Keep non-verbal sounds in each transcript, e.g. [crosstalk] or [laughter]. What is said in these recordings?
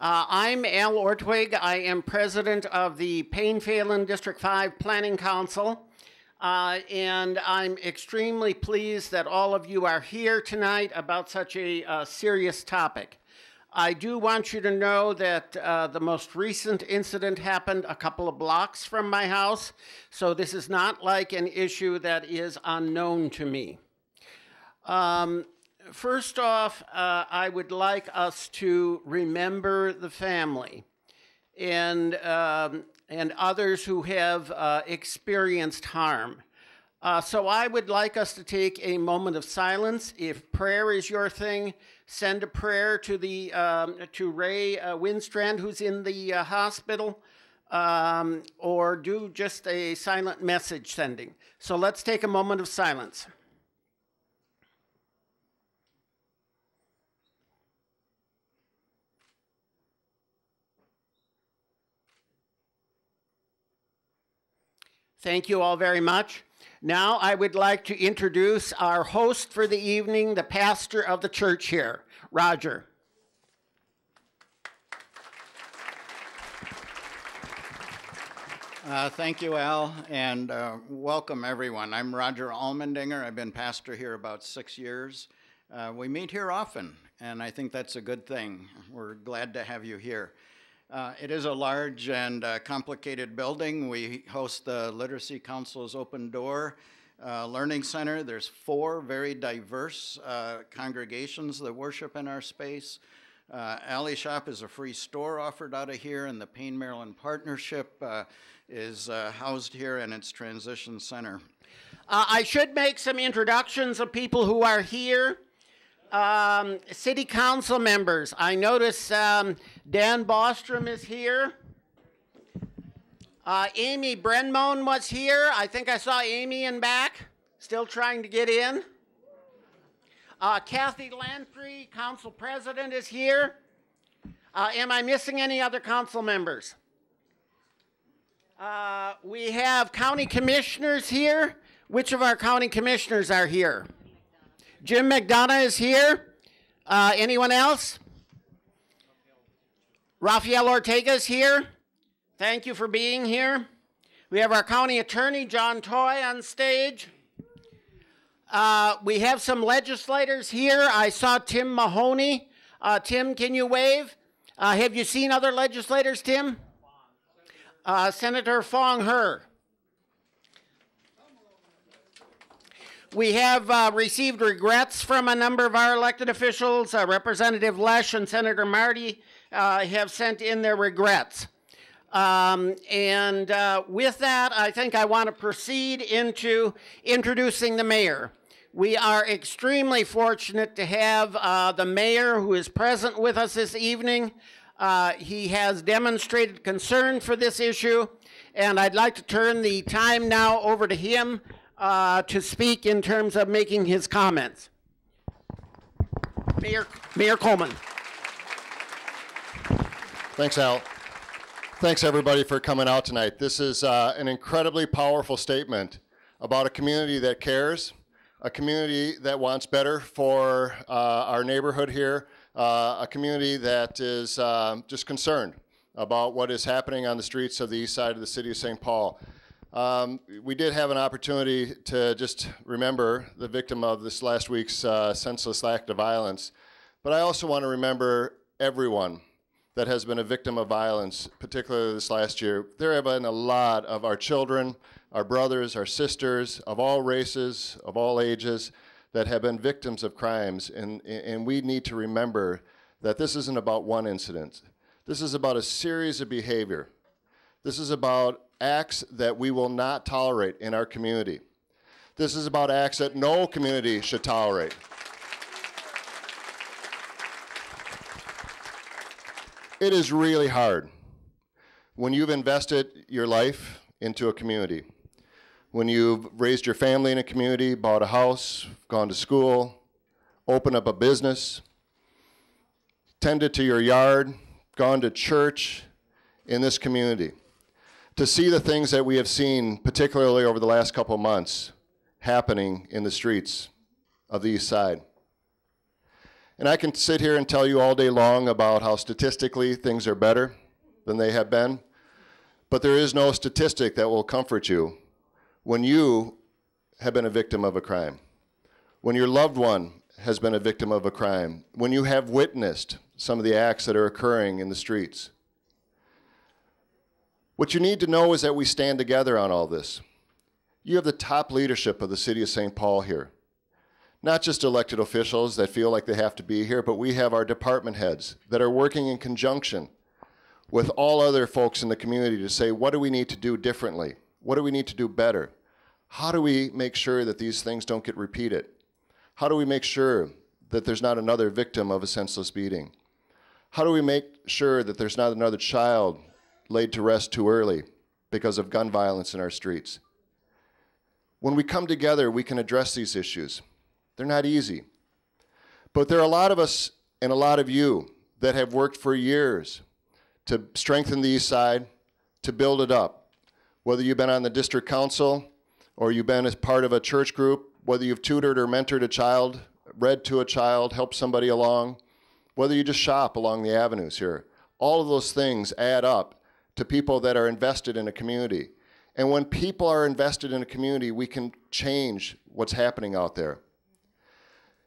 Uh, I'm Al Ortwig. I am president of the Payne Phalen District 5 Planning Council. Uh, and I'm extremely pleased that all of you are here tonight about such a uh, serious topic. I do want you to know that uh, the most recent incident happened a couple of blocks from my house, so this is not like an issue that is unknown to me. Um, first off, uh, I would like us to remember the family and, um, and others who have uh, experienced harm. Uh, so I would like us to take a moment of silence. If prayer is your thing, send a prayer to the um, to Ray uh, Widstrand, who's in the uh, hospital, um, or do just a silent message sending. So let's take a moment of silence. Thank you all very much. Now I would like to introduce our host for the evening, the pastor of the church here, Roger. Uh, thank you, Al, and uh, welcome everyone. I'm Roger Allmendinger. I've been pastor here about six years. Uh, we meet here often, and I think that's a good thing. We're glad to have you here. Uh, it is a large and uh, complicated building. We host the Literacy Council's Open Door uh, Learning Center. There's four very diverse uh, congregations that worship in our space. Uh, Alley Shop is a free store offered out of here, and the Payne Maryland Partnership uh, is housed here in its transition center. I should make some introductions of people who are here. Um, city council members, I notice um, Dan Bostrom is here. Uh, Amy Brendmoen was here. I think I saw Amy in back, still trying to get in. Uh, Kathy Lantry, council president, is here. Uh, am I missing any other council members? Uh, we have county commissioners here. Which of our county commissioners are here? Jim McDonough is here. Uh, anyone else? Rafael Ortega is here. Thank you for being here. We have our county attorney, John Choi, on stage. Uh, we have some legislators here. I saw Tim Mahoney. Uh, Tim, can you wave? Uh, have you seen other legislators, Tim? Uh, Senator Foung Hawj. We have uh, received regrets from a number of our elected officials. Uh, Representative Lesch and Senator Marty uh, have sent in their regrets. Um, and uh, with that, I think I want to proceed into introducing the mayor. We are extremely fortunate to have uh, the mayor who is present with us this evening. Uh, he has demonstrated concern for this issue, and I'd like to turn the time now over to him uh, to speak in terms of making his comments. Mayor, Mayor Coleman. Thanks, Al. Thanks, everybody, for coming out tonight. This is uh, an incredibly powerful statement about a community that cares, a community that wants better for uh, our neighborhood here, uh, a community that is uh, just concerned about what is happening on the streets of the east side of the city of St. Paul. Um, we did have an opportunity to just remember the victim of this last week's uh, senseless act of violence. But I also want to remember everyone that has been a victim of violence, particularly this last year. There have been a lot of our children, our brothers, our sisters, of all races, of all ages, that have been victims of crimes. And, and we need to remember that this isn't about one incident. This is about a series of behavior. This is about acts that we will not tolerate in our community. This is about acts that no community should tolerate. It is really hard when you've invested your life into a community, when you've raised your family in a community, bought a house, gone to school, opened up a business, tended to your yard, gone to church in this community to see the things that we have seen, particularly over the last couple months, happening in the streets of the East Side. And I can sit here and tell you all day long about how statistically things are better than they have been, but there is no statistic that will comfort you when you have been a victim of a crime, when your loved one has been a victim of a crime, when you have witnessed some of the acts that are occurring in the streets. What you need to know is that we stand together on all this. You have the top leadership of the city of St. Paul here. Not just elected officials that feel like they have to be here, but we have our department heads that are working in conjunction with all other folks in the community to say, what do we need to do differently? What do we need to do better? How do we make sure that these things don't get repeated? How do we make sure that there's not another victim of a senseless beating? How do we make sure that there's not another child laid to rest too early because of gun violence in our streets? When we come together, we can address these issues. They're not easy. But there are a lot of us and a lot of you that have worked for years to strengthen the East Side, to build it up. Whether you've been on the district council or you've been as part of a church group, whether you've tutored or mentored a child, read to a child, helped somebody along, whether you just shop along the avenues here, all of those things add up to people that are invested in a community. And when people are invested in a community, we can change what's happening out there.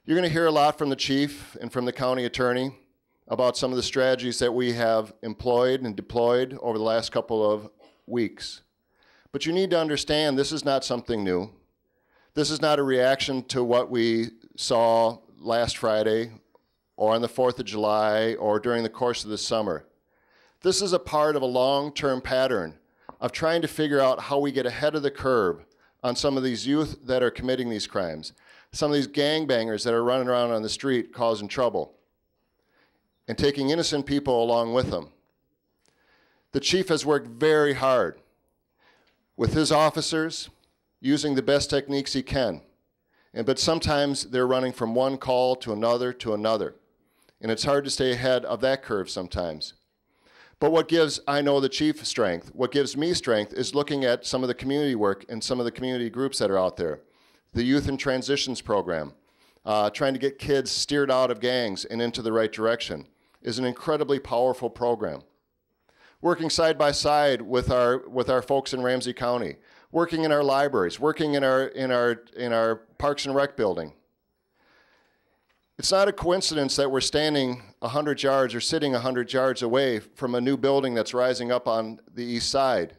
You're going to hear a lot from the chief and from the county attorney about some of the strategies that we have employed and deployed over the last couple of weeks. But you need to understand this is not something new. This is not a reaction to what we saw last Friday or on the 4th of July or during the course of the summer. This is a part of a long-term pattern of trying to figure out how we get ahead of the curve on some of these youth that are committing these crimes some of these gangbangers that are running around on the street causing trouble and taking innocent people along with them. The chief has worked very hard with his officers, using the best techniques he can. And, but sometimes they're running from one call to another to another. And it's hard to stay ahead of that curve sometimes. But what gives, I know, the chief strength, what gives me strength is looking at some of the community work and some of the community groups that are out there the Youth and Transitions Program, uh, trying to get kids steered out of gangs and into the right direction, is an incredibly powerful program. Working side by side with our, with our folks in Ramsey County, working in our libraries, working in our, in our, in our Parks and Rec building. It's not a coincidence that we're standing 100 yards or sitting 100 yards away from a new building that's rising up on the east side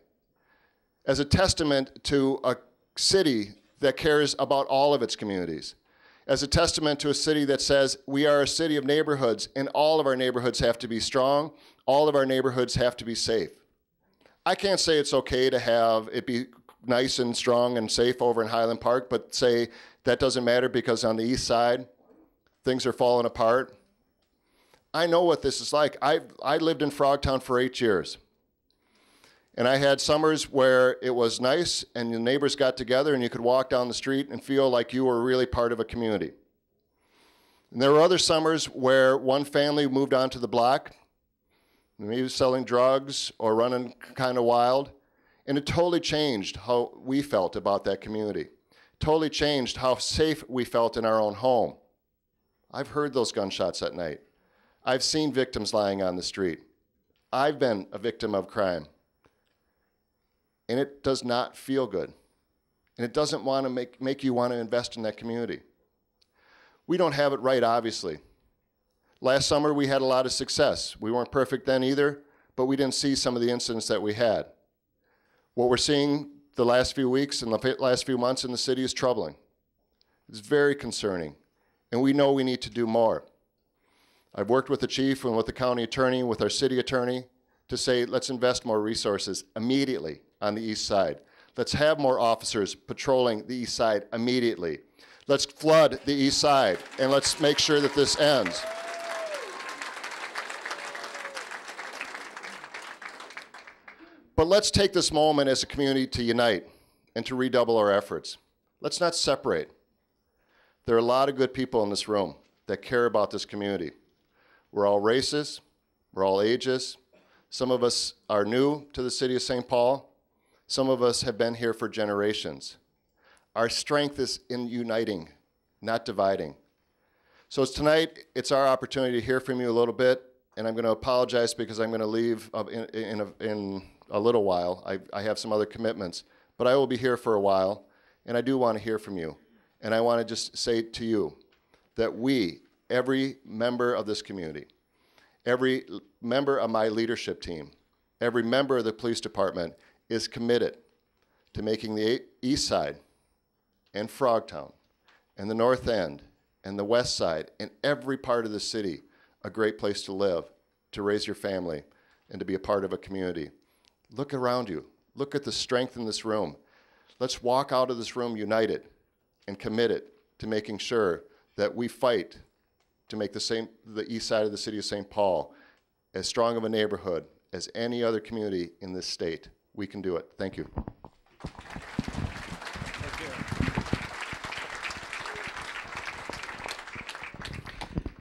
as a testament to a city that cares about all of its communities. As a testament to a city that says we are a city of neighborhoods and all of our neighborhoods have to be strong, all of our neighborhoods have to be safe. I can't say it's okay to have it be nice and strong and safe over in Highland Park, but say that doesn't matter because on the east side, things are falling apart. I know what this is like. I, I lived in Frogtown for eight years. And I had summers where it was nice and the neighbors got together and you could walk down the street and feel like you were really part of a community. And there were other summers where one family moved onto the block, maybe selling drugs or running kind of wild, and it totally changed how we felt about that community. Totally changed how safe we felt in our own home. I've heard those gunshots at night. I've seen victims lying on the street. I've been a victim of crime and it does not feel good. And it doesn't want to make, make you want to invest in that community. We don't have it right, obviously. Last summer, we had a lot of success. We weren't perfect then either, but we didn't see some of the incidents that we had. What we're seeing the last few weeks and the last few months in the city is troubling. It's very concerning, and we know we need to do more. I've worked with the chief and with the county attorney, with our city attorney, to say let's invest more resources immediately on the east side. Let's have more officers patrolling the east side immediately. Let's flood the east side and let's make sure that this ends. But let's take this moment as a community to unite and to redouble our efforts. Let's not separate. There are a lot of good people in this room that care about this community. We're all races, we're all ages. Some of us are new to the city of St. Paul. Some of us have been here for generations. Our strength is in uniting, not dividing. So tonight, it's our opportunity to hear from you a little bit, and I'm going to apologize because I'm going to leave in, in, a, in a little while. I, I have some other commitments, but I will be here for a while, and I do want to hear from you. And I want to just say to you that we, every member of this community, every member of my leadership team, every member of the police department is committed to making the east side and Frogtown and the north end and the west side and every part of the city a great place to live, to raise your family, and to be a part of a community. Look around you. Look at the strength in this room. Let's walk out of this room united and committed to making sure that we fight to make the same the east side of the city of St. Paul as strong of a neighborhood as any other community in this state. We can do it. Thank you.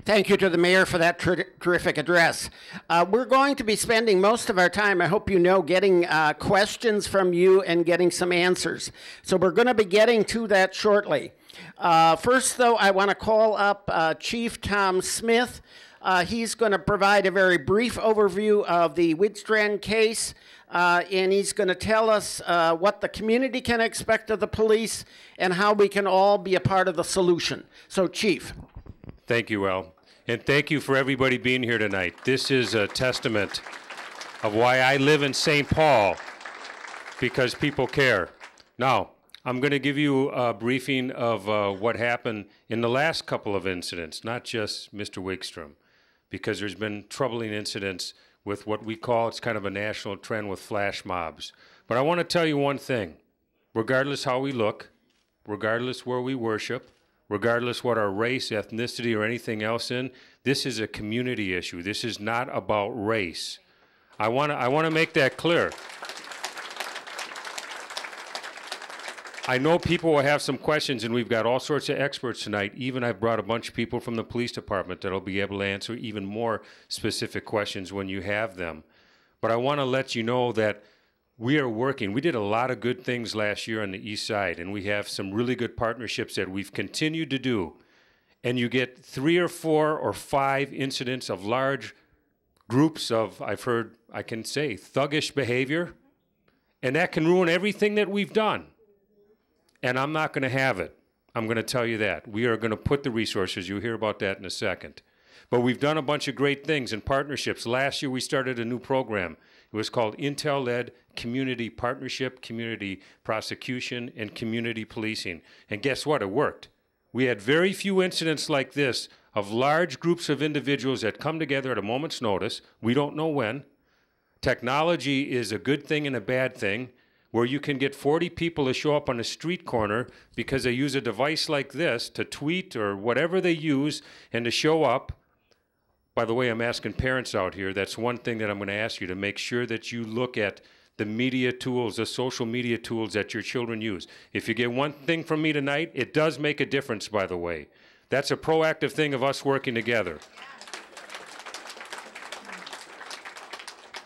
Thank you to the mayor for that ter- terrific address. Uh, we're going to be spending most of our time, I hope you know, getting uh, questions from you and getting some answers. So we're going to be getting to that shortly. Uh, first, though, I want to call up uh, Chief Tom Smith. Uh, he's going to provide a very brief overview of the Widstrand case, uh, and he's going to tell us uh, what the community can expect of the police and how we can all be a part of the solution. So, Chief. Thank you, Al. And thank you for everybody being here tonight. This is a testament of why I live in St. Paul, because people care. Now, I'm going to give you a briefing of uh, what happened in the last couple of incidents, not just Mr. Wigstrom, because there's been troubling incidents with what we call, it's kind of a national trend with flash mobs. But I want to tell you one thing regardless how we look, regardless where we worship, regardless what our race, ethnicity, or anything else in, this is a community issue. This is not about race. I want to I want to make that clear. I know people will have some questions, and we've got all sorts of experts tonight. Even I've brought a bunch of people from the police department that'll be able to answer even more specific questions when you have them. But I want to let you know that we are working. We did a lot of good things last year on the east side, and we have some really good partnerships that we've continued to do. And you get three or four or five incidents of large groups of, I've heard, I can say, thuggish behavior, and that can ruin everything that we've done. And I'm not going to have it. I'm going to tell you that. We are going to put the resources, you'll hear about that in a second. But we've done a bunch of great things in partnerships. Last year, we started a new program. It was called Intel led Community Partnership, Community Prosecution, and Community Policing. And guess what? It worked. We had very few incidents like this of large groups of individuals that come together at a moment's notice. We don't know when. Technology is a good thing and a bad thing, where you can get 40 people to show up on a street corner because they use a device like this to tweet or whatever they use and to show up. By the way, I'm asking parents out here, that's one thing that I'm going to ask you to make sure that you look at the media tools, the social media tools that your children use. If you get one thing from me tonight, it does make a difference, by the way. That's a proactive thing of us working together.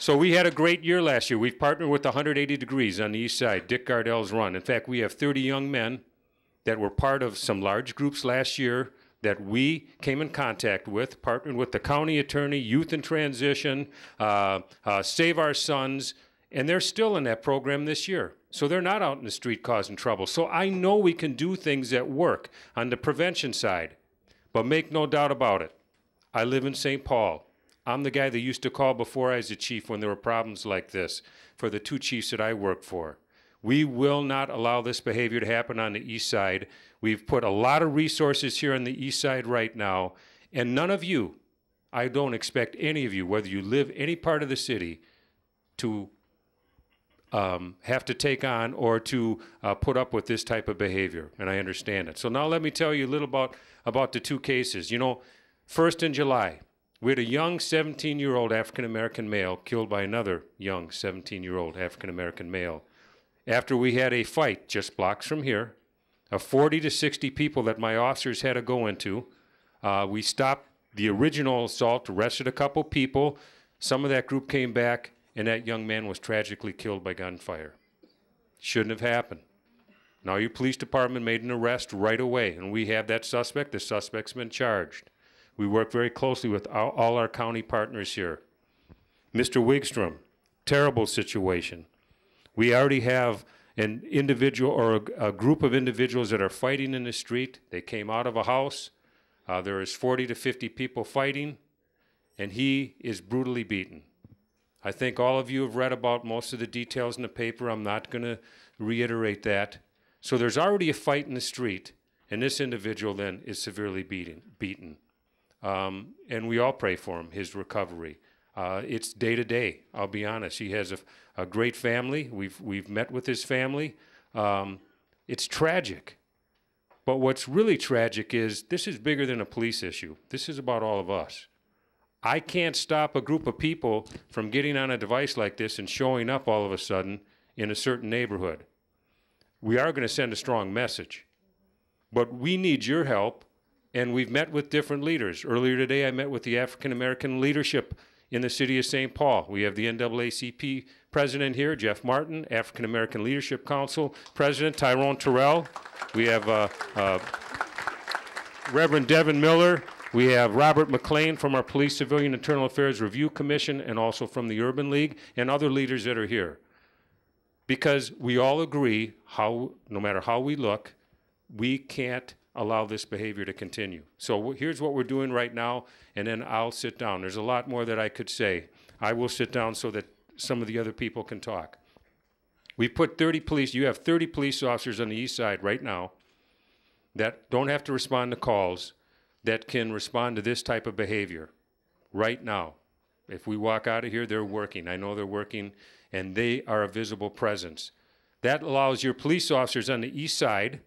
So we had a great year last year. We've partnered with 180 Degrees on the east side, Dick Gardell's run. In fact, we have 30 young men that were part of some large groups last year that we came in contact with, partnered with the county attorney, Youth in Transition, uh, uh, Save Our Sons, and they're still in that program this year. So they're not out in the street causing trouble. So I know we can do things that work on the prevention side. But make no doubt about it, I live in St. Paul. I'm the guy that used to call before I was a chief when there were problems like this for the two chiefs that I work for. We will not allow this behavior to happen on the east side. We've put a lot of resources here on the east side right now, and none of you, I don't expect any of you, whether you live any part of the city, to um, have to take on or to uh, put up with this type of behavior, and I understand it. So now let me tell you a little about about the two cases. You know, first in July, we had a young 17 year old African American male killed by another young 17 year old African American male. After we had a fight just blocks from here, of 40 to 60 people that my officers had to go into, uh, we stopped the original assault, arrested a couple people. Some of that group came back, and that young man was tragically killed by gunfire. Shouldn't have happened. Now, your police department made an arrest right away, and we have that suspect. The suspect's been charged. We work very closely with all, our county partners here. Mr. Wigstrom, terrible situation. We already have an individual or a, a group of individuals that are fighting in the street. They came out of a house. Uh, there is 40 to 50 people fighting, and he is brutally beaten. I think all of you have read about most of the details in the paper. I'm not going to reiterate that. So there's already a fight in the street, and this individual then is severely beaten. beaten. Um, and we all pray for him, his recovery. Uh, it's day to day. I'll be honest. He has a, a, great family. We've we've met with his family. Um, it's tragic, but what's really tragic is this is bigger than a police issue. This is about all of us. I can't stop a group of people from getting on a device like this and showing up all of a sudden in a certain neighborhood. We are going to send a strong message, but we need your help. And we've met with different leaders. Earlier today, I met with the African American leadership in the city of St. Paul. We have the NAACP president here, Jeff Martin, African American Leadership Council president, Tyrone Terrell. We have uh, uh, Reverend Devin Miller. We have Robert McLean from our Police Civilian Internal Affairs Review Commission and also from the Urban League and other leaders that are here. Because we all agree, how, no matter how we look, we can't allow this behavior to continue. So here's what we're doing right now, and then I'll sit down. There's a lot more that I could say. I will sit down so that some of the other people can talk. We put 30 police, you have 30 police officers on the east side right now that don't have to respond to calls that can respond to this type of behavior right now. If we walk out of here, they're working. I know they're working, and they are a visible presence. That allows your police officers on the east side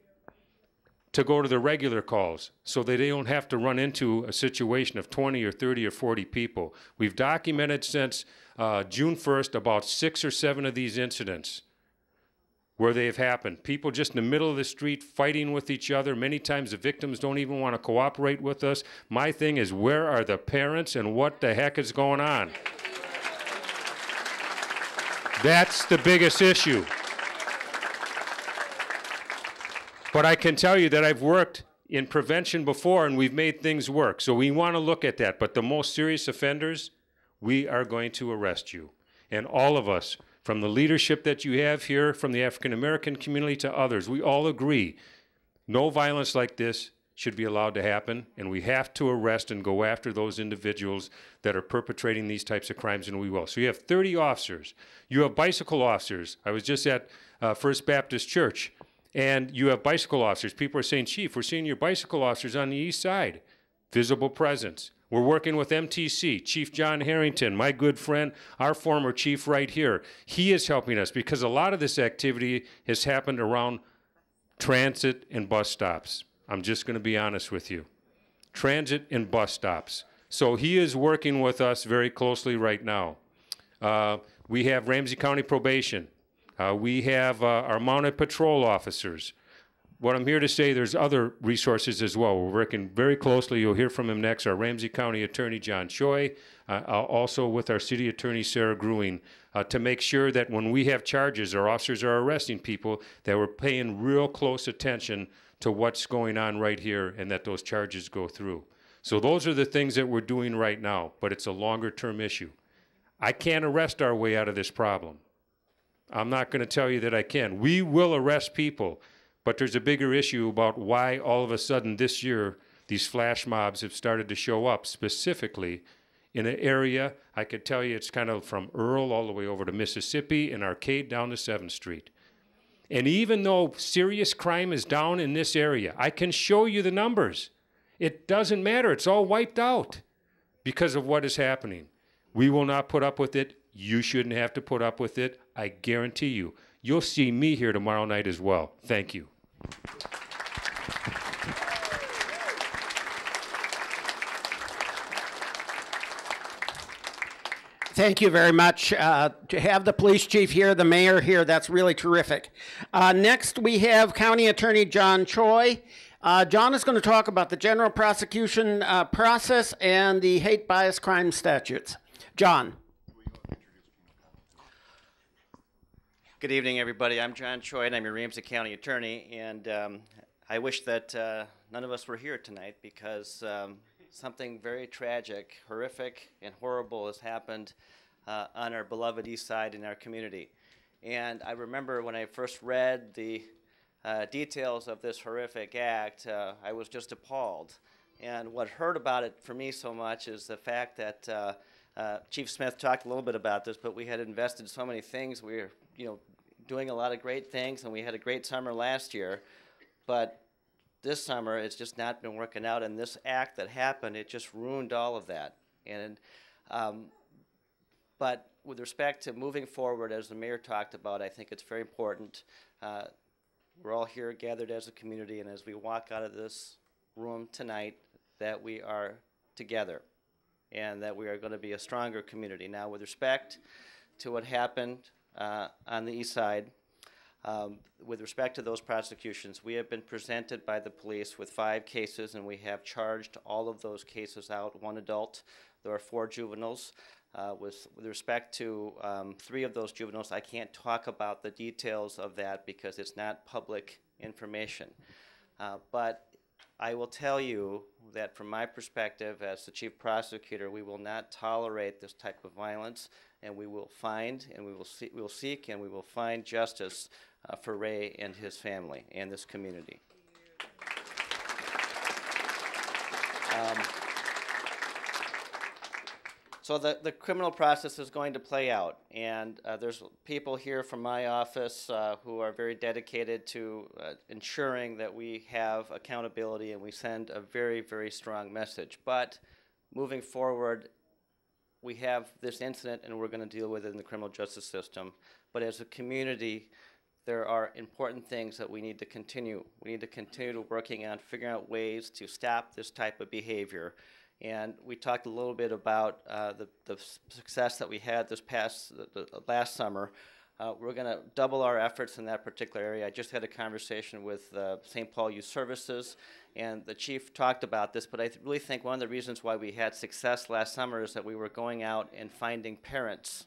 to go to the regular calls so that they don't have to run into a situation of 20 or 30 or 40 people. We've documented since uh, June 1st about six or seven of these incidents where they've happened. People just in the middle of the street fighting with each other. Many times the victims don't even want to cooperate with us. My thing is, where are the parents and what the heck is going on? That's the biggest issue. But I can tell you that I've worked in prevention before and we've made things work. So we want to look at that. But the most serious offenders, we are going to arrest you. And all of us, from the leadership that you have here, from the African American community to others, we all agree no violence like this should be allowed to happen, and we have to arrest and go after those individuals that are perpetrating these types of crimes, and we will. So you have 30 officers. You have bicycle officers. I was just at uh, First Baptist Church and you have bicycle officers. People are saying, Chief, we're seeing your bicycle officers on the east side. Visible presence. We're working with MTC, Chief John Harrington, my good friend, our former chief right here. He is helping us because a lot of this activity has happened around transit and bus stops. I'm just going to be honest with you. Transit and bus stops. So he is working with us very closely right now. Uh, we have Ramsey County Probation. Uh, we have uh, our mounted patrol officers. What I'm here to say, there's other resources as well. We're working very closely. You'll hear from him next. Our Ramsey County Attorney John Choi, uh, also with our City Attorney Sara Grewing, uh, to make sure that when we have charges, our officers are arresting people, that we're paying real close attention to what's going on right here, and that those charges go through. So those are the things that we're doing right now, but it's a longer term issue. I can't arrest our way out of this problem. I'm not going to tell you that I can. We will arrest people, but there's a bigger issue about why all of a sudden this year these flash mobs have started to show up specifically in an area. I could tell you it's kind of from Earl all the way over to Mississippi and Arcade down to 7th Street. And even though serious crime is down in this area, I can show you the numbers. It doesn't matter. It's all wiped out because of what is happening. We will not put up with it. You shouldn't have to put up with it. I guarantee you. You'll see me here tomorrow night as well. Thank you. Thank you very much. Uh, to have the police chief here, the mayor here, that's really terrific. Uh, next, we have County Attorney John Choi. Uh, John is going to talk about the general prosecution uh, process and the hate bias crime statutes. John. Good evening, everybody. I'm John Choi, and I'm your Ramsey County Attorney. And um, I wish that uh, none of us were here tonight because um, something very tragic, horrific, and horrible has happened uh, on our beloved east side in our community. And I remember when I first read the uh, details of this horrific act, uh, I was just appalled. And what hurt about it for me so much is the fact that uh, uh, Chief Smith talked a little bit about this, but we had invested so many things. We were, you know, doing a lot of great things, and we had a great summer last year. But this summer, it's just not been working out. And this act that happened, it just ruined all of that. And um, but with respect to moving forward, as the mayor talked about, I think it's very important. Uh, we're all here gathered as a community, and as we walk out of this room tonight, that we are together and that we are going to be a stronger community. Now, with respect to what happened uh, on the east side, um, with respect to those prosecutions, we have been presented by the police with five cases, and we have charged all of those cases out. One adult, there are four juveniles. Uh, with, with respect to um, three of those juveniles, I can't talk about the details of that because it's not public information. Uh, but I will tell you that from my perspective as the chief prosecutor, we will not tolerate this type of violence, and we will find and we will, see, we will seek and we will find justice uh, for Ray and his family and this community. Um, so the, the criminal process is going to play out, and uh, there's people here from my office uh, who are very dedicated to uh, ensuring that we have accountability and we send a very, very strong message. But moving forward, we have this incident and we're going to deal with it in the criminal justice system. But as a community, there are important things that we need to continue. We need to continue to working on figuring out ways to stop this type of behavior. And we talked a little bit about uh, the, the success that we had this past the, the last summer. Uh, we're going to double our efforts in that particular area. I just had a conversation with uh, St. Paul Youth Services, and the chief talked about this. But I th really think one of the reasons why we had success last summer is that we were going out and finding parents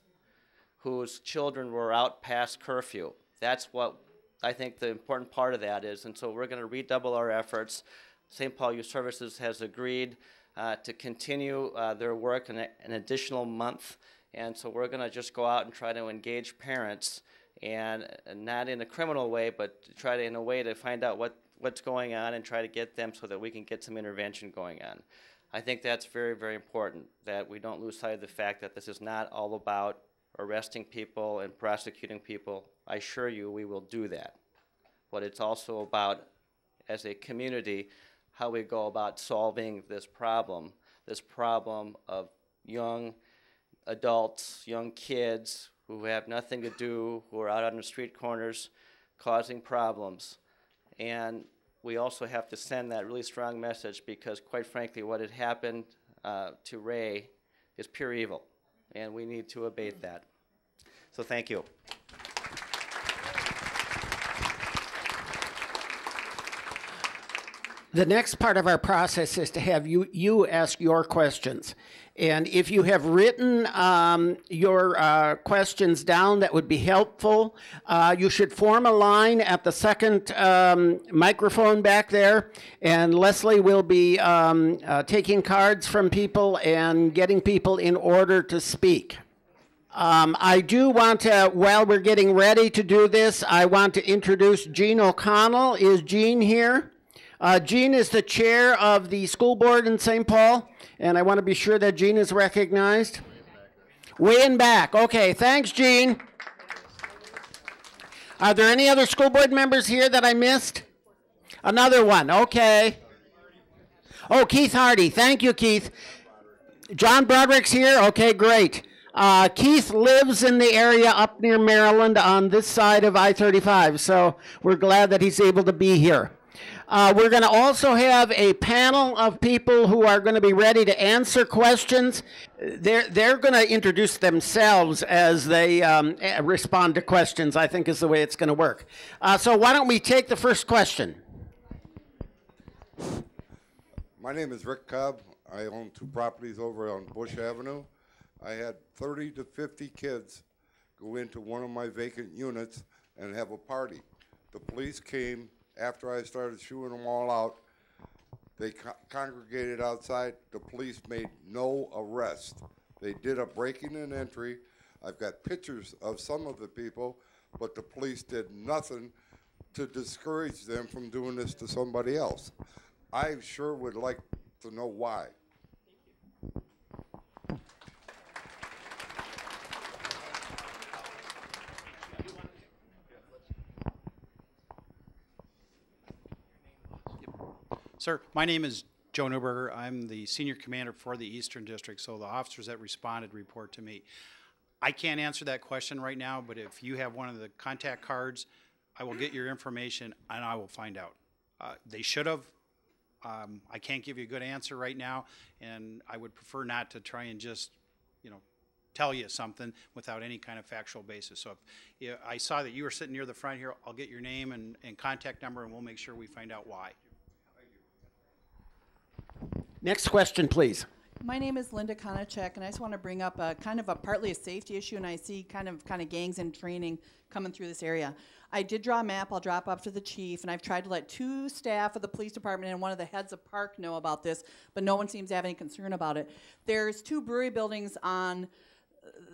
whose children were out past curfew. That's what I think the important part of that is. And so we're going to redouble our efforts. St. Paul Youth Services has agreed uh, to continue uh, their work in a, an additional month. And so we're going to just go out and try to engage parents, and, and not in a criminal way, but to try to in a way to find out what, what's going on and try to get them so that we can get some intervention going on. I think that's very, very important that we don't lose sight of the fact that this is not all about arresting people and prosecuting people. I assure you we will do that. But it's also about, as a community, how we go about solving this problem, this problem of young adults, young kids who have nothing to do, who are out on the street corners causing problems. And we also have to send that really strong message because, quite frankly, what had happened uh, to Ray is pure evil, and we need to abate that. So, thank you. The next part of our process is to have you, you ask your questions. And if you have written um, your uh, questions down, that would be helpful. Uh, you should form a line at the second um, microphone back there, and Leslie will be um, uh, taking cards from people and getting people in order to speak. Um, I do want to, while we're getting ready to do this, I want to introduce Jean O'Connell. Is Gene here? Uh, Jean is the chair of the school board in St. Paul, and I want to be sure that Jean is recognized. Way in back. Okay, thanks, Jean. Are there any other school board members here that I missed? Another one. Okay. Oh, Keith Hardy. Thank you, Keith. John Brodrick's here. Okay, great. Uh, Keith lives in the area up near Maryland on this side of I 35, so we're glad that he's able to be here. Uh, we're going to also have a panel of people who are going to be ready to answer questions. They're, they're going to introduce themselves as they um, respond to questions, I think is the way it's going to work. Uh, so why don't we take the first question? My name is Rick Cobb. I own two properties over on Bush Avenue. I had 30 to 50 kids go into one of my vacant units and have a party. The police came after I started shooing them all out, They co- congregated outside. The police made no arrest. They did a breaking and entry. I've got pictures of some of the people, but the police did nothing to discourage them from doing this to somebody else. I sure would like to know why. Sir, my name is Joe Neuberger. I'm the senior commander for the Eastern District, so the officers that responded report to me. I can't answer that question right now, but if you have one of the contact cards, I will get your information and I will find out. Uh, They should have. Um, I can't give you a good answer right now, and I would prefer not to try and just, you know, tell you something without any kind of factual basis. So if, yeah, I saw that you were sitting near the front here, I'll get your name and, and contact number and we'll make sure we find out why. Next question, please. My name is Linda Konachek, and I just want to bring up a kind of a partly a safety issue, and I see kind of kind of gangs in training coming through this area. I did draw a map. I'll drop up to the chief, and I've tried to let two staff of the police department and one of the heads of park know about this, but no one seems to have any concern about it. There's two brewery buildings on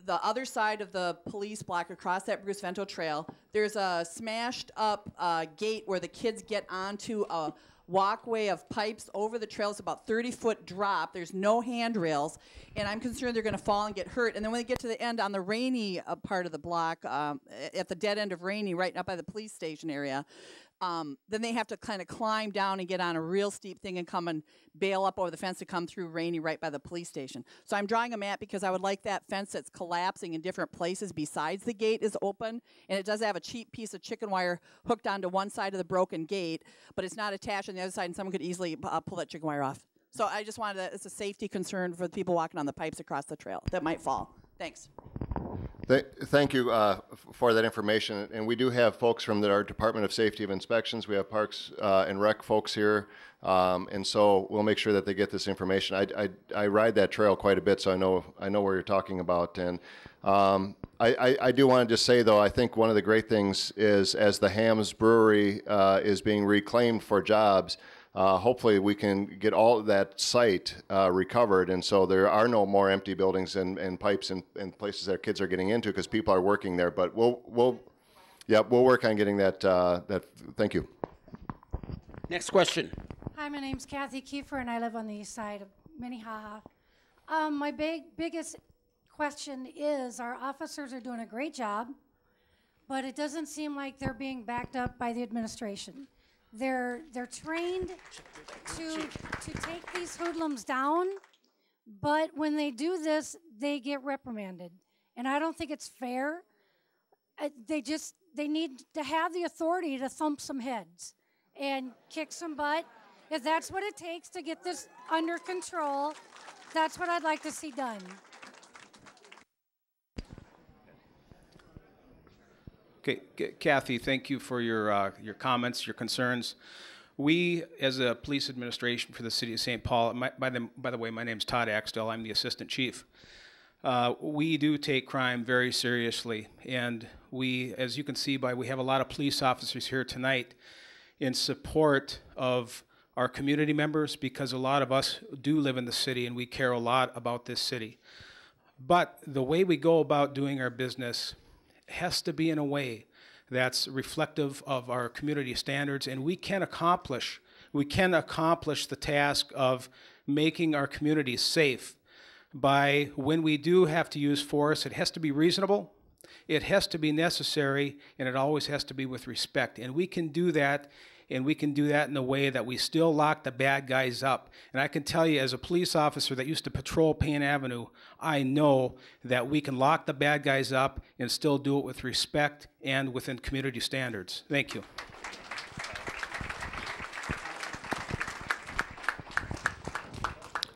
the other side of the police block across that Bruce Vento trail, there's a smashed up uh, gate where the kids get onto a walkway of pipes over the trail. It's about 30 foot drop. There's no handrails, and I'm concerned they're going to fall and get hurt. And then when they get to the end on the rainy uh, part of the block, um, at the dead end of Reaney, right up by the police station area, um, then they have to kind of climb down and get on a real steep thing and come and bail up over the fence to come through Reaney right by the police station. So I'm drawing a map because I would like that fence that's collapsing in different places besides the gate is open, and it does have a cheap piece of chicken wire hooked onto one side of the broken gate, but it's not attached on the other side, and someone could easily uh, pull that chicken wire off. So I just wanted to, it's a safety concern for the people walking on the pipes across the trail that might fall. Thanks. Th- Thank you uh, for that information. And we do have folks from the- our Department of Safety of Inspections. We have Parks uh, and Rec folks here. Um, And so we'll make sure that they get this information. I- I I ride that trail quite a bit, so I know, I know where you're talking about. And um, I I- I do want to just say, though, I think one of the great things is, as the Hamm's Brewery uh, is being reclaimed for jobs, uh, hopefully we can get all of that site uh, recovered and so there are no more empty buildings and, and pipes and, and places that kids are getting into because people are working there but we'll we'll yeah we'll work on getting that uh, that thank you Next question. Hi, my name's Kathy Kiefer, and I live on the east side of Minnehaha. Um, my big biggest question is: Our officers are doing a great job, but it doesn't seem like they're being backed up by the administration. They're they're trained to to take these hoodlums down, but when they do this, they get reprimanded, and I don't think it's fair. Uh, they just they need to have the authority to thump some heads and kick some butt. If that's what it takes to get this under control, that's what I'd like to see done. Okay, Kathy, thank you for your, uh, your comments, your concerns. We, as a police administration for the city of St. Paul, my, by the, by the way, my name's Todd Axtell, I'm the assistant chief. Uh, we do take crime very seriously, and we, as you can see by, we have a lot of police officers here tonight in support of our community members because a lot of us do live in the city and we care a lot about this city. But the way we go about doing our business has to be in a way that's reflective of our community standards, and we can accomplish we can accomplish the task of making our community safe by when we do have to use force, it has to be reasonable, it has to be necessary, and it always has to be with respect. And we can do that, and we can do that in a way that we still lock the bad guys up. And I can tell you, as a police officer that used to patrol Payne Avenue, I know that we can lock the bad guys up and still do it with respect and within community standards. Thank you.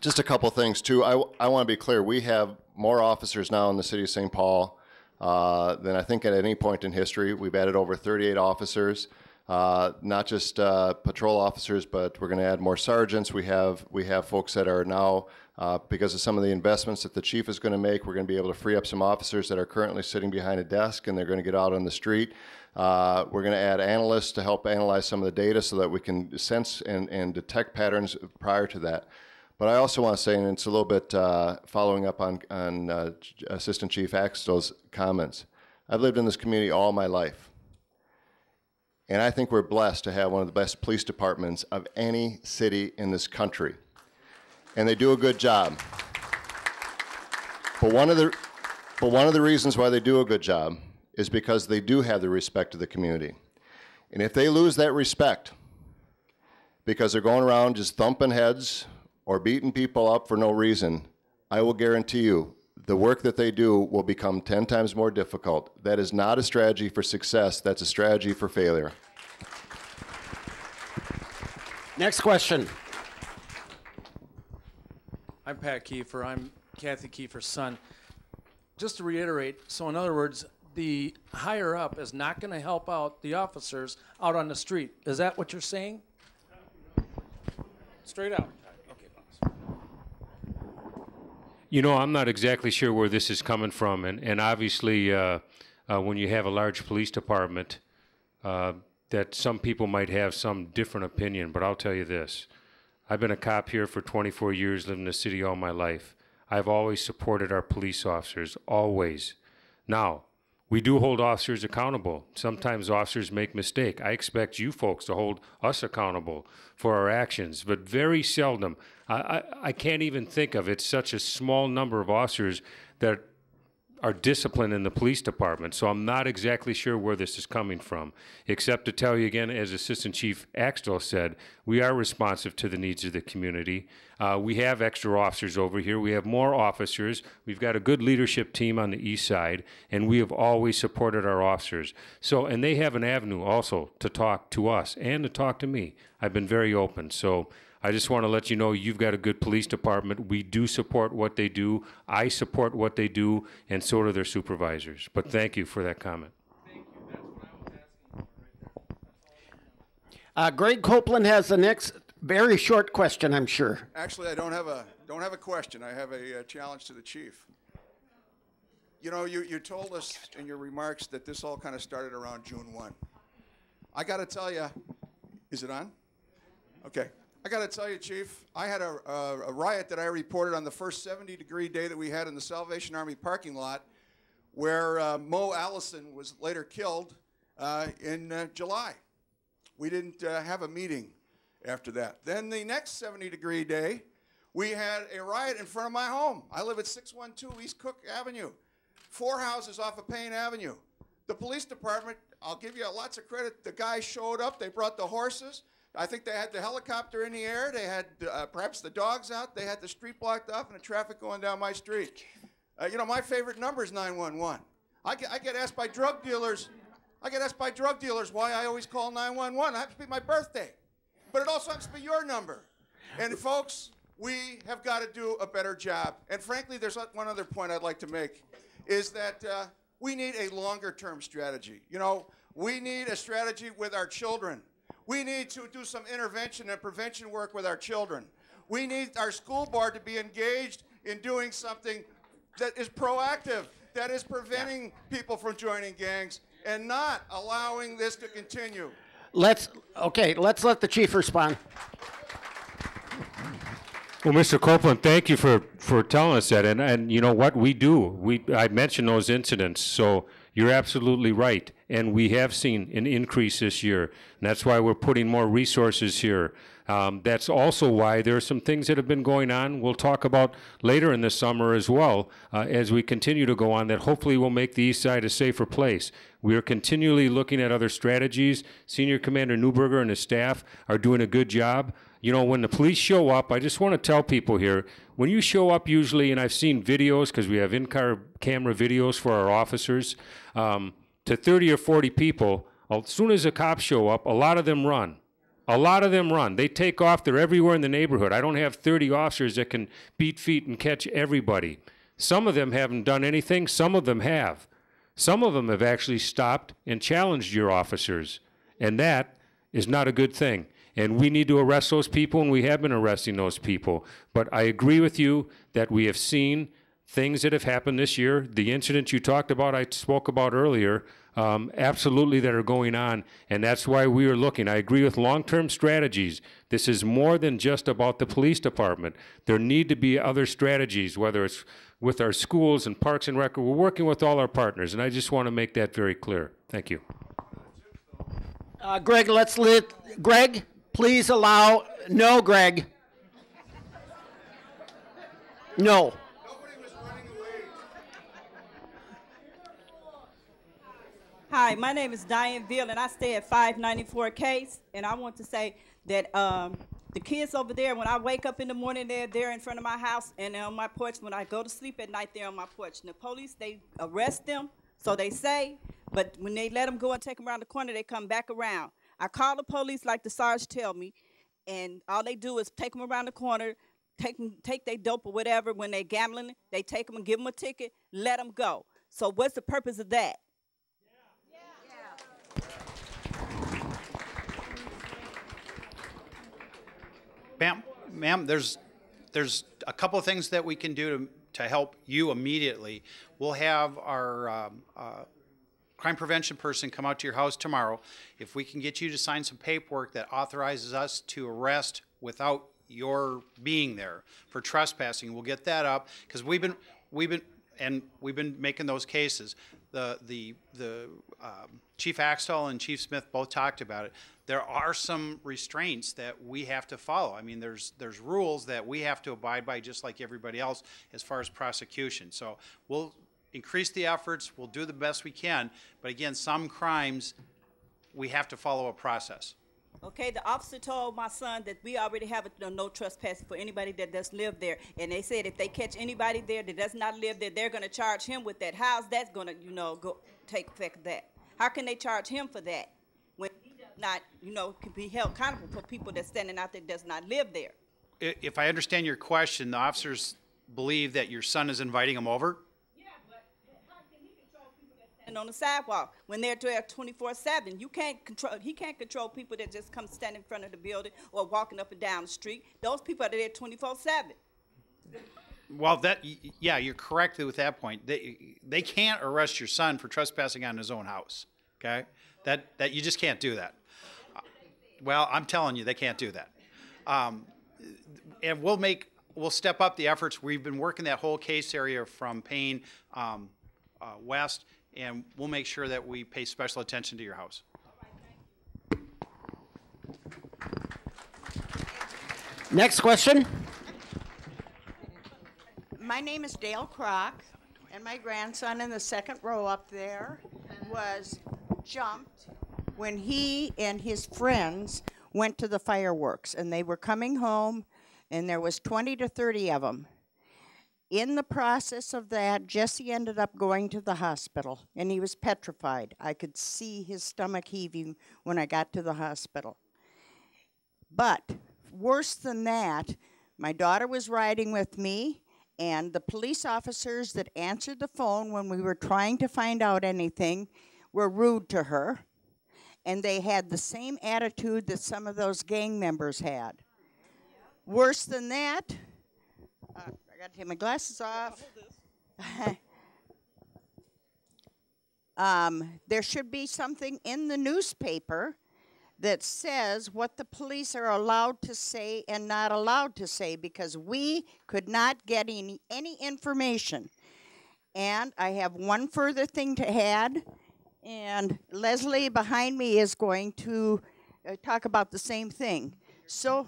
just a couple things too i, I want to be clear we have more officers now in the city of st paul uh, than i think at any point in history we've added over 38 officers Uh, not just uh, patrol officers, but we're going to add more sergeants. We have we have folks that are now uh, because of some of the investments that the chief is going to make. We're going to be able to free up some officers that are currently sitting behind a desk, and they're going to get out on the street. Uh, we're going to add analysts to help analyze some of the data so that we can sense and, and detect patterns prior to that. But I also want to say, and it's a little bit uh, following up on, on uh, Assistant Chief Axtell's comments. I've lived in this community all my life. And I think we're blessed to have one of the best police departments of any city in this country. And they do a good job. But one of the, but one of the reasons why they do a good job is because they do have the respect of the community. And if they lose that respect because they're going around just thumping heads or beating people up for no reason, I will guarantee you the work that they do will become 10 times more difficult. That is not a strategy for success, that's a strategy for failure. Next question. I'm Pat Kiefer. I'm Kathy Kiefer's son. Just to reiterate, so in other words, the higher up is not going to help out the officers out on the street. Is that what you're saying? Straight out. Okay, boss. You know, I'm not exactly sure where this is coming from, and and obviously, uh, uh, when you have a large police department, uh, that some people might have some different opinion. But I'll tell you this: I've been a cop here for 24 years, lived in the city all my life. I've always supported our police officers, always. Now, we do hold officers accountable. Sometimes officers make mistake. I expect you folks to hold us accountable for our actions, but very seldom. I, I, can't even think of it's such a small number of officers that are disciplined in the police department. So I'm not exactly sure where this is coming from, except to tell you again, as Assistant Chief Axtell said, we are responsive to the needs of the community. Uh, we have extra officers over here. We have more officers. We've got a good leadership team on the east side, and we have always supported our officers. So, and they have an avenue also to talk to us and to talk to me. I've been very open. So. I just want to let you know you've got a good police department. We do support what they do. I support what they do, and so do their supervisors. But thank you for that comment. Thank you, Mr. Uh, Greg Copeland has the next very short question, I'm sure. Actually, I don't have a don't have a question. I have a, a challenge to the chief. You know, you, you told us in your remarks that this all kind of started around June 1. I got to tell you, is it on? Okay. I got to tell you, Chief, I had a, a, a, riot that I reported on the first 70 degree day that we had in the Salvation Army parking lot where uh, Mo Allison was later killed uh, in uh, July. We didn't uh, have a meeting after that. Then the next 70 degree day, we had a riot in front of my home. I live at 612 East Cook Avenue, four houses off of Payne Avenue. The police department, I'll give you lots of credit, the guys showed up, they brought the horses. I think they had the helicopter in the air. They had uh, perhaps the dogs out. They had the street blocked off and the traffic going down my street. Uh, you know, my favorite number is 911. I get, I get asked by drug dealers, I get asked by drug dealers why I always call 911. It happens to be my birthday, but it also happens to be your number. And folks, we have got to do a better job. And frankly, there's one other point I'd like to make, is that uh, we need a longer term strategy. You know, we need a strategy with our children. We need to do some intervention and prevention work with our children. We need our school board to be engaged in doing something that is proactive, that is preventing people from joining gangs and not allowing this to continue. Let's, okay, let's let the chief respond. Well, Mr. Copeland, thank you for, for telling us that. And, and you know what? We do. We, I mentioned those incidents. So you're absolutely right. And we have seen an increase this year. And that's why we're putting more resources here. Um, that's also why there are some things that have been going on. We'll talk about later in the summer as well uh, as we continue to go on that hopefully will make the East Side a safer place. We are continually looking at other strategies. Senior Commander Neuberger and his staff are doing a good job. You know, when the police show up, I just want to tell people here when you show up, usually, and I've seen videos because we have in car camera videos for our officers, um, to 30 or 40 people, as soon as the cops show up, a lot of them run. A lot of them run. They take off. They're everywhere in the neighborhood. I don't have 30 officers that can beat feet and catch everybody. Some of them haven't done anything, some of them have. Some of them have actually stopped and challenged your officers. And that is not a good thing. And we need to arrest those people, and we have been arresting those people. But I agree with you that we have seen things that have happened this year. The incidents you talked about, I spoke about earlier, um, absolutely that are going on. And that's why we are looking. I agree with long term strategies. This is more than just about the police department. There need to be other strategies, whether it's with our schools and parks and record. We're working with all our partners, and I just want to make that very clear. Thank you. Uh, Greg, let's let, Greg, please allow, no, Greg. No. Hi, my name is Diane Veal, and I stay at 594 Case. And I want to say that um, the kids over there, when I wake up in the morning, they're there in front of my house and on my porch. When I go to sleep at night, they're on my porch. And the police, they arrest them, so they say, but when they let them go and take them around the corner, they come back around. I call the police like the sarge tell me, and all they do is take them around the corner, take them, take their dope or whatever. When they're gambling, they take them and give them a ticket, let them go. So what's the purpose of that? Ma'am, ma'am, there's, there's a couple of things that we can do to, to help you immediately. We'll have our um, uh, crime prevention person come out to your house tomorrow. If we can get you to sign some paperwork that authorizes us to arrest without your being there for trespassing, we'll get that up because we've been, we've been, and we've been making those cases. The, the, the um, Chief Axtell and Chief Smith both talked about it. There are some restraints that we have to follow. I mean, there's, there's rules that we have to abide by just like everybody else as far as prosecution. So we'll increase the efforts, we'll do the best we can, but again, some crimes, we have to follow a process. Okay, the officer told my son that we already have a no, no trespassing for anybody that does live there. And they said if they catch anybody there that does not live there, they're gonna charge him with that. How's that gonna, you know, go, take effect that? How can they charge him for that? When he does not, you know, can be held accountable for people that's standing out there that does not live there. If I understand your question, the officers believe that your son is inviting them over? On the sidewalk, when they're there twenty-four seven, you can't control, he can't control people that just come stand in front of the building or walking up and down the street. Those people are there twenty-four seven. Well, that, yeah, you're correct with that point. They, they can't arrest your son for trespassing on his own house, okay? That, that, you just can't do that. Uh, Well, I'm telling you, they can't do that. Um, and we'll make, we'll step up the efforts. We've been working that whole case area from Payne, um, uh, west, and we'll make sure that we pay special attention to your house. Next question. My name is Dale Crock, and my grandson in the second row up there was jumped when he and his friends went to the fireworks, and they were coming home, and there was 20 to 30 of them. In the process of that, Jesse ended up going to the hospital, and he was petrified. I could see his stomach heaving when I got to the hospital. But worse than that, my daughter was riding with me, and the police officers that answered the phone when we were trying to find out anything were rude to her. And they had the same attitude that some of those gang members had. Worse than that, uh, got to take my glasses off. [laughs] um, there should be something in the newspaper that says what the police are allowed to say and not allowed to say because we could not get any, any information. And I have one further thing to add, and Leslie behind me is going to uh, talk about the same thing. So,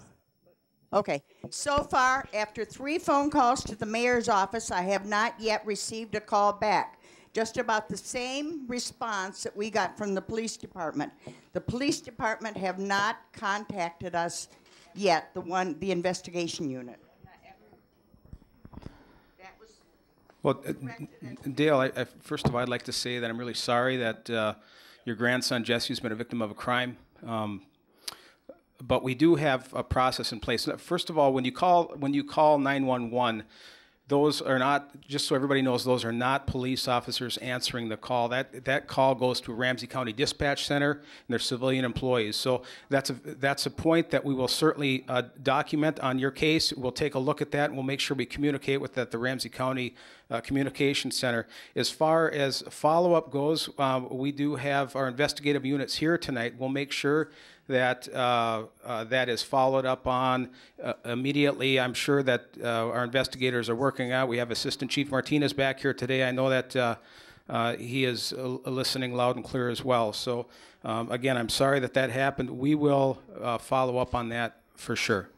okay, so far, after three phone calls to the mayor's office, I have not yet received a call back just about the same response that we got from the police department. The police department have not contacted us yet, the one, the investigation unit. Well, uh, Dale, I, I, first of all, I'd like to say that I'm really sorry that uh, your grandson Jesse's been a victim of a crime. Um, but we do have a process in place. First of all, when you call when you call 911, those are not, just so everybody knows, those are not police officers answering the call. That, that call goes to Ramsey County Dispatch Center and their civilian employees. So that's a, that's a point that we will certainly uh, document on your case. We'll take a look at that and we'll make sure we communicate with that, the Ramsey County uh, Communication Center. As far as follow-up goes, uh, we do have our investigative units here tonight. We'll make sure that uh, uh, that is followed up on uh, immediately. I'm sure that uh, our investigators are working out. We have Assistant Chief Martinez back here today. I know that uh, uh, he is listening loud and clear as well. So um, again, I'm sorry that that happened. We will follow up on that for sure.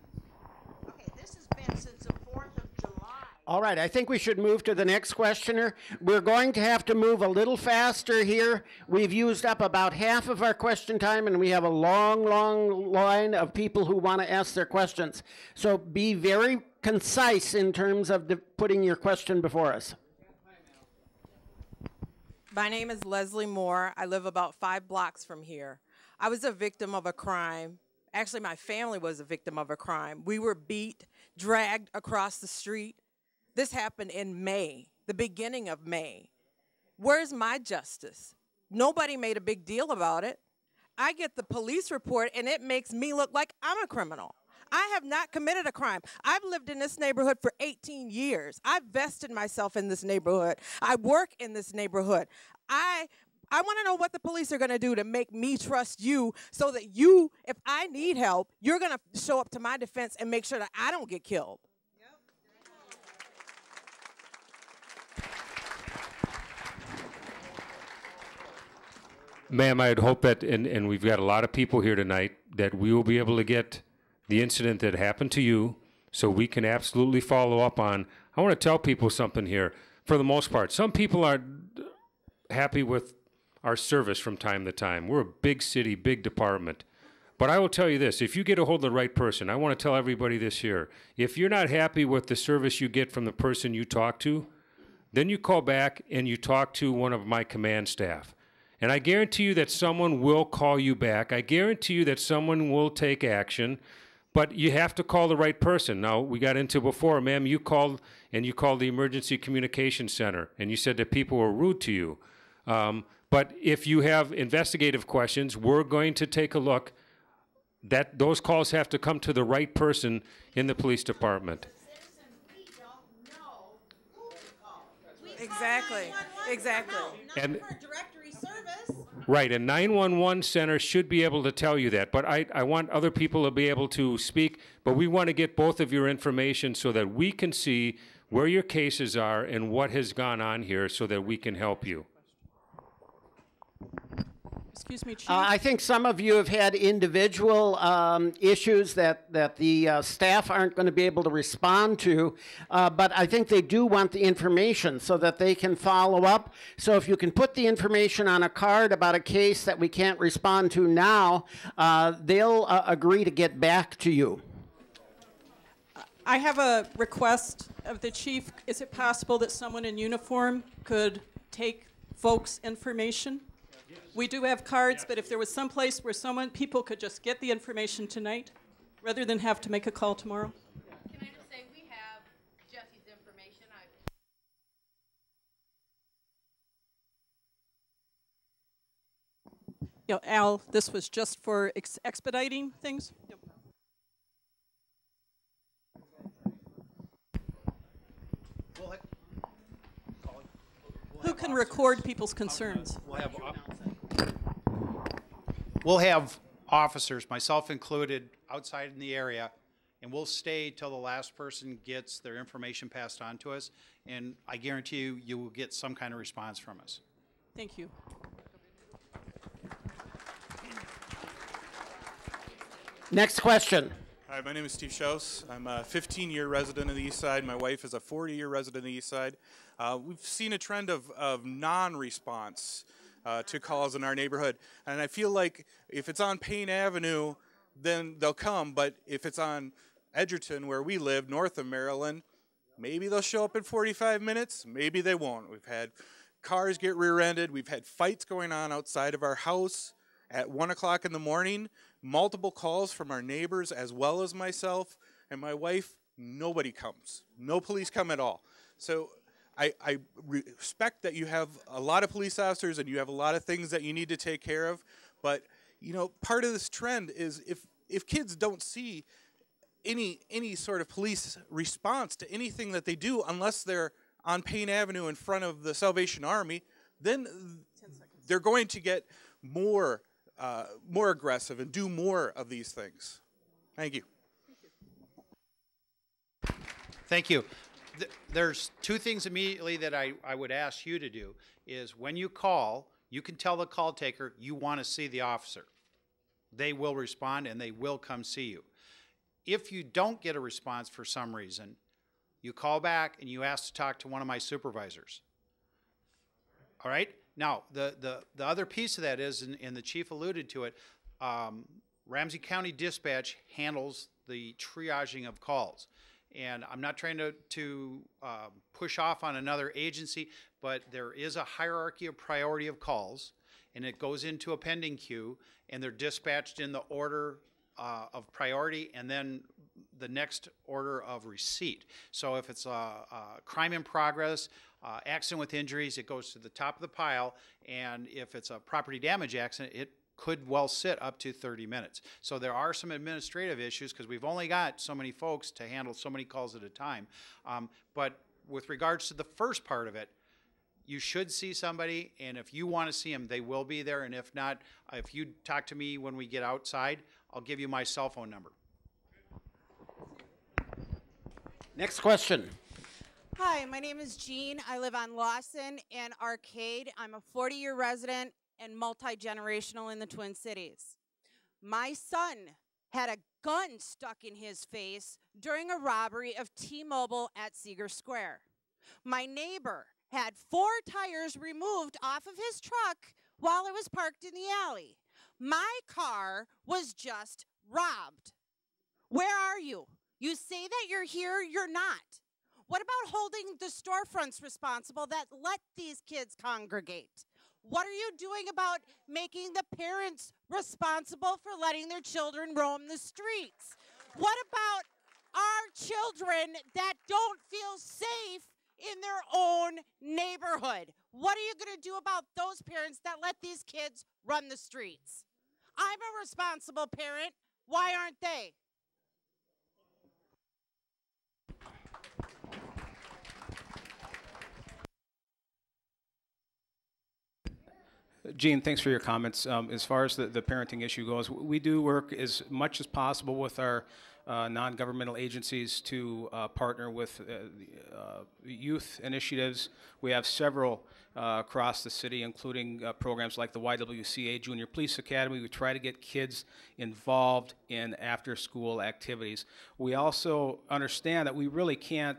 All right, I think we should move to the next questioner. We're going to have to move a little faster here. We've used up about half of our question time, and we have a long, long line of people who want to ask their questions. So be very concise in terms of putting your question before us. My name is Leslie Moore. I live about five blocks from here. I was a victim of a crime. Actually, my family was a victim of a crime. We were beat, dragged across the street this happened in May, the beginning of May. Where's my justice? Nobody made a big deal about it. I get the police report and it makes me look like I'm a criminal. I have not committed a crime. I've lived in this neighborhood for 18 years. I've vested myself in this neighborhood. I work in this neighborhood. I I want to know what the police are going to do to make me trust you so that you, if I need help, you're going to show up to my defense and make sure that I don't get killed. Ma'am, I'd hope that, and, and we've got a lot of people here tonight, that we will be able to get the incident that happened to you so we can absolutely follow up on. I want to tell people something here. For the most part, some people are happy with our service from time to time. We're a big city, big department. But I will tell you this if you get a hold of the right person, I want to tell everybody this here. If you're not happy with the service you get from the person you talk to, then you call back and you talk to one of my command staff. And I guarantee you that someone will call you back. I guarantee you that someone will take action, but you have to call the right person. Now, we got into before, ma'am, you called and you called the Emergency Communication Center and you said that people were rude to you. Um, but if you have investigative questions, we're going to take a look. That those calls have to come to the right person in the police department. Exactly. Exactly. And Right, a 911 center should be able to tell you that, but I, I want other people to be able to speak, but we want to get both of your information so that we can see where your cases are and what has gone on here so that we can help you. Excuse me, Chief. Uh, I think some of you have had individual um, issues that, that the uh, staff aren't going to be able to respond to, uh, but I think they do want the information so that they can follow up. So if you can put the information on a card about a case that we can't respond to now, uh, they'll uh, agree to get back to you. I have a request of the chief. Is it possible that someone in uniform could take folks' information? We do have cards, but if there was some place where someone, people could just get the information tonight, rather than have to make a call tomorrow. Can I just say, we have Jesse's information. I You know, Al, this was just for ex expediting things? Yep. Who can record people's concerns? We'll have, we'll have officers, myself included, outside in the area, and we'll stay till the last person gets their information passed on to us, and I guarantee you, you will get some kind of response from us. Thank you. Next question. Hi, my name is Steve Schoss. I'm a 15-year resident of the East Side. My wife is a 40-year resident of the East Side. Uh, we've seen a trend of, of non-response uh, to calls in our neighborhood. And I feel like if it's on Payne Avenue, then they'll come. But if it's on Edgerton, where we live, north of Maryland, maybe they'll show up in 45 minutes. Maybe they won't. We've had cars get rear-ended. We've had fights going on outside of our house at 1 o'clock in the morning. Multiple calls from our neighbors as well as myself and my wife. Nobody comes. No police come at all. So I, I respect that you have a lot of police officers and you have a lot of things that you need to take care of. But you know, part of this trend is if if kids don't see any any sort of police response to anything that they do unless they're on Payne Avenue in front of the Salvation Army, then they're going to get more uh, more aggressive and do more of these things. Thank you. Thank you. Th- There's two things immediately that I, I would ask you to do, is when you call, you can tell the call taker you want to see the officer. They will respond and they will come see you. If you don't get a response for some reason, you call back and you ask to talk to one of my supervisors. All right? Now, the, the, the other piece of that is, and, and the chief alluded to it, um, Ramsey County Dispatch handles the triaging of calls. And I'm not trying to, to um, push off on another agency, but there is a hierarchy of priority of calls, and it goes into a pending queue, and they're dispatched in the order uh, of priority and then the next order of receipt. So if it's a, a crime in progress, uh, accident with injuries, it goes to the top of the pile. And if it's a property damage accident, it could well sit up to 30 minutes. So there are some administrative issues because we've only got so many folks to handle so many calls at a time. Um, but with regards to the first part of it, you should see somebody, and if you want to see them, they will be there. And if not, if you talk to me when we get outside, I'll give you my cell phone number. Next question. Hi, my name is Jean. I live on Lawson and Arcade. I'm a 40 year resident and multi generational in the Twin Cities. My son had a gun stuck in his face during a robbery of T Mobile at Seeger Square. My neighbor had four tires removed off of his truck while it was parked in the alley. My car was just robbed. Where are you? You say that you're here, you're not. What about holding the storefronts responsible that let these kids congregate? What are you doing about making the parents responsible for letting their children roam the streets? What about our children that don't feel safe in their own neighborhood? What are you going to do about those parents that let these kids run the streets? I'm a responsible parent. Why aren't they? Jean, thanks for your comments. Um, as far as the, the parenting issue goes, we do work as much as possible with our uh, non-governmental agencies to uh, partner with uh, uh, youth initiatives. We have several uh, across the city, including uh, programs like the YWCA Junior Police Academy. We try to get kids involved in after-school activities. We also understand that we really can't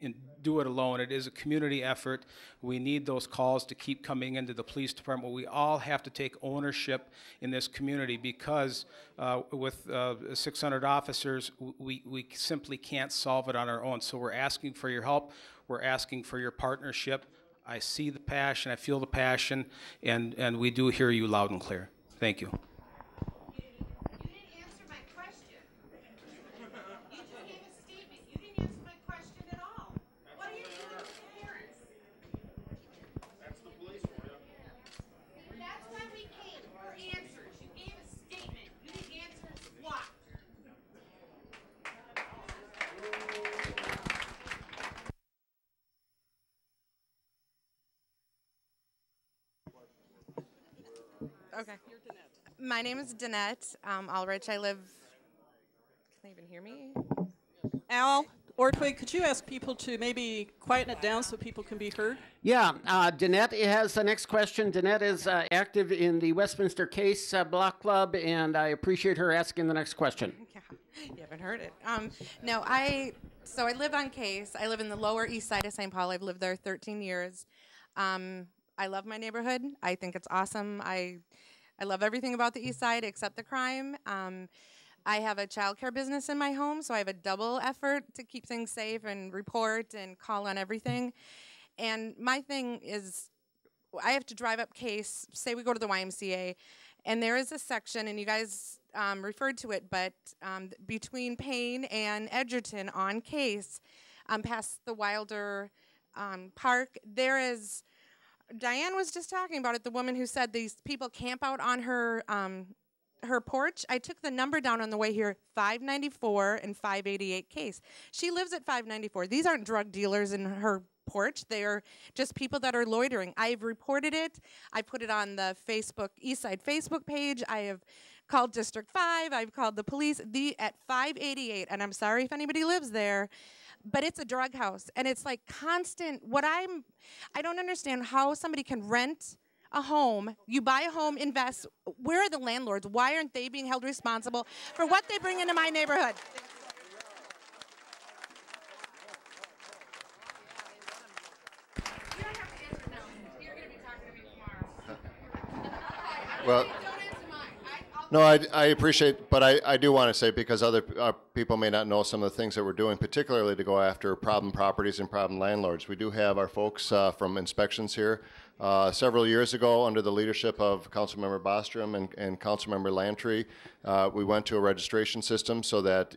in, do it alone. It is a community effort. We need those calls to keep coming into the police department. We all have to take ownership in this community because uh, with uh, 600 officers, we, we simply can't solve it on our own. So we're asking for your help. We're asking for your partnership. I see the passion, I feel the passion, and, and we do hear you loud and clear. Thank you. My name is Danette um, Ulrich. I live. Can they even hear me? Al, Oertwig, could you ask people to maybe quieten it down so people can be heard? Yeah, uh, Danette has the next question. Danette is uh, active in the Westminster Case uh, Block Club, and I appreciate her asking the next question. [laughs] Yeah, You haven't heard it. Um, no, I. So I live on Case. I live in the Lower East Side of St. Paul. I've lived there 13 years. Um, I love my neighborhood. I think it's awesome. I, I love everything about the East Side except the crime. Um, I have a childcare business in my home, so I have a double effort to keep things safe and report and call on everything. And my thing is, I have to drive up Case. Say we go to the YMCA, and there is a section, and you guys um, referred to it, but um, between Payne and Edgerton on Case, um, past the Wilder um, park, there is. Diane was just talking about it. The woman who said these people camp out on her um, her porch. I took the number down on the way here 594 and 588 case. She lives at 594. These aren't drug dealers in her porch. They are just people that are loitering. I've reported it. I put it on the Facebook Eastside Facebook page. I have called District 5. I've called the police the at 588 and I'm sorry if anybody lives there but it's a drug house and it's like constant. What i'm i don't understand how somebody can rent a home you buy a home invest where are the landlords? Why aren't they being held responsible for what they bring into my neighborhood? Well, no, I, I appreciate, but I, I do want to say because other uh, people may not know some of the things that we're doing, particularly to go after problem properties and problem landlords. We do have our folks uh, from inspections here. Uh, several years ago, under the leadership of Councilmember Bostrom and, and Councilmember Lantry, uh, we went to a registration system so that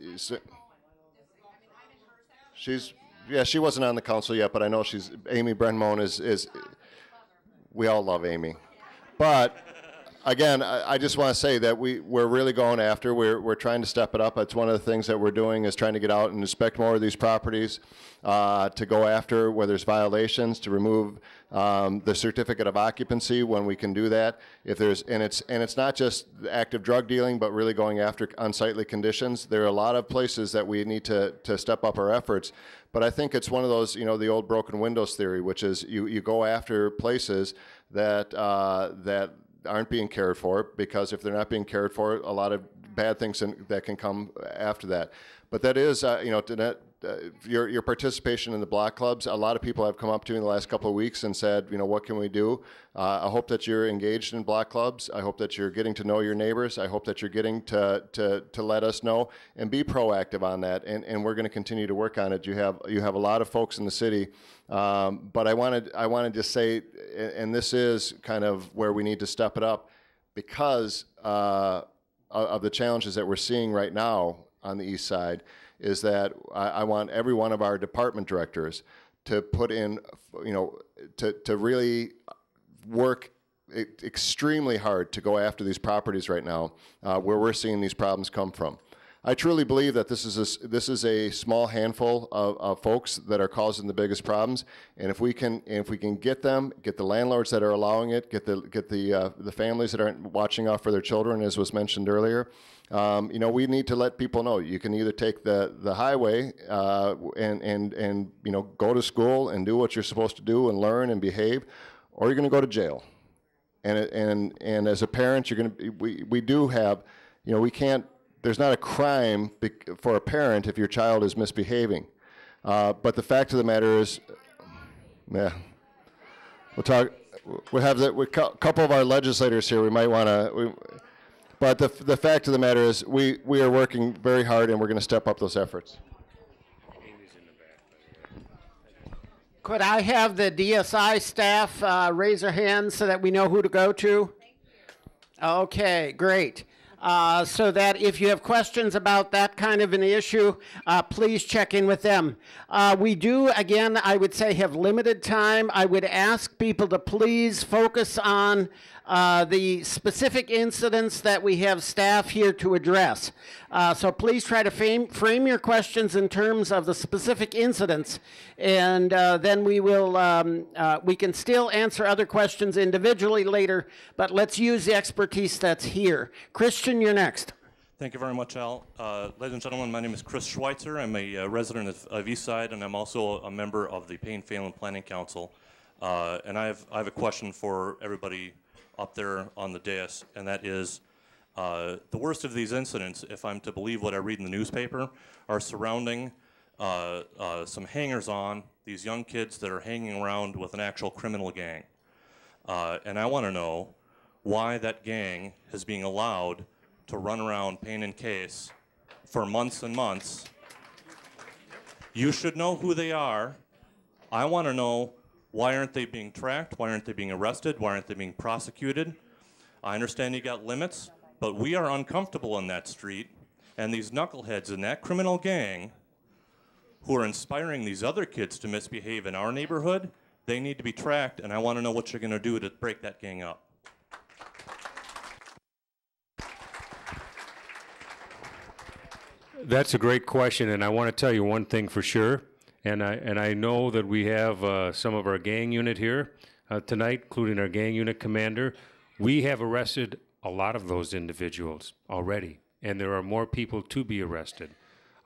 she's yeah she wasn't on the council yet, but I know she's Amy Brendmoen is is we all love Amy, but again, I, I just want to say that we, we're really going after, we're, we're trying to step it up. That's one of the things that we're doing is trying to get out and inspect more of these properties, uh, to go after where there's violations, to remove um, the certificate of occupancy when we can do that. If there's, and it's, and it's not just active drug dealing, but really going after unsightly conditions. There are a lot of places that we need to, to step up our efforts. But I think it's one of those, you know, the old broken windows theory, which is you, you go after places that, uh, that aren't being cared for because if they're not being cared for, a lot of bad things in, that can come after that. But that is, uh, you know, to uh, your, your participation in the block clubs, a lot of people have come up to me in the last couple of weeks and said, you know, what can we do? Uh, I hope that you're engaged in block clubs. I hope that you're getting to know your neighbors. I hope that you're getting to, to, to let us know and be proactive on that. And, and we're going to continue to work on it. You have, you have a lot of folks in the city. Um, but I wanted, I wanted to say, and this is kind of where we need to step it up because uh, of the challenges that we're seeing right now on the east side is that I, I, want every one of our department directors to put in, you know, to, to really work extremely hard to go after these properties right now uh, where we're seeing these problems come from. I truly believe that this is a, this is a small handful of, of, folks that are causing the biggest problems, and if we can if we can get them, get the landlords that are allowing it, get the get the uh, the families that aren't watching out for their children, as was mentioned earlier, um, you know, we need to let people know you can either take the the highway uh, and and and you know go to school and do what you're supposed to do and learn and behave, or you're going to go to jail. And and and as a parent, you're going to we we do have, you know, we can't. There's not a crime for a parent if your child is misbehaving, uh, but the fact of the matter is, yeah, we'll talk. We have the, a couple of our legislators here. We might want to but the, the fact of the matter is, we, we are working very hard and we're going to step up those efforts. Could I have the DSI staff uh, raise their hands so that we know who to go to? Okay, great. Uh, so that if you have questions about that kind of an issue, uh, please check in with them. Uh, we do, again, I would say, have limited time. I would ask people to please focus on uh, the specific incidents that we have staff here to address. Uh, so please try to frame, frame, your questions in terms of the specific incidents, and uh, then we will um, uh, we can still answer other questions individually later. But let's use the expertise that's here. Christian, you're next. Thank you very much, Al. Uh, ladies and gentlemen, my name is Chris Schweitzer. I'm a uh, resident of, of Eastside, and I'm also a member of the Payne Phalen Planning Council. Uh, and I have, I have a question for everybody up there on the dais, and that is uh, the worst of these incidents, if I'm to believe what I read in the newspaper, are surrounding uh, uh, some hangers on, these young kids that are hanging around with an actual criminal gang. Uh, and I want to know why that gang is being allowed to run around Payne and Case for months and months. You should know who they are. I want to know why aren't they being tracked? Why aren't they being arrested? Why aren't they being prosecuted? I understand you got limits, but we are uncomfortable on that street, and these knuckleheads in that criminal gang who are inspiring these other kids to misbehave in our neighborhood, they need to be tracked, and I want to know what you're going to do to break that gang up. That's a great question, and I want to tell you one thing for sure. And I and I know that we have uh, some of our gang unit here uh, tonight, including our gang unit commander. We have arrested a lot of those individuals already, and there are more people to be arrested.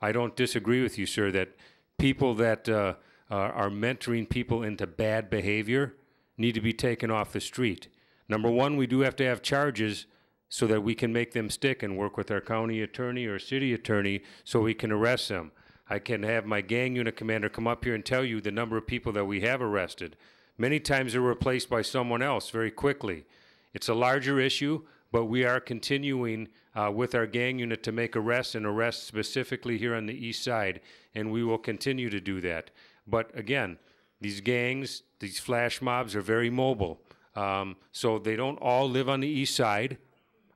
I don't disagree with you, sir, that people that uh, are are mentoring people into bad behavior need to be taken off the street. Number one, we do have to have charges so that we can make them stick and work with our county attorney or city attorney so we can arrest them. I can have my gang unit commander come up here and tell you the number of people that we have arrested. Many times they're replaced by someone else very quickly. It's a larger issue, but we are continuing uh, with our gang unit to make arrests and arrests specifically here on the east side, and we will continue to do that. But again, these gangs, these flash mobs are very mobile. Um, so they don't all live on the east side.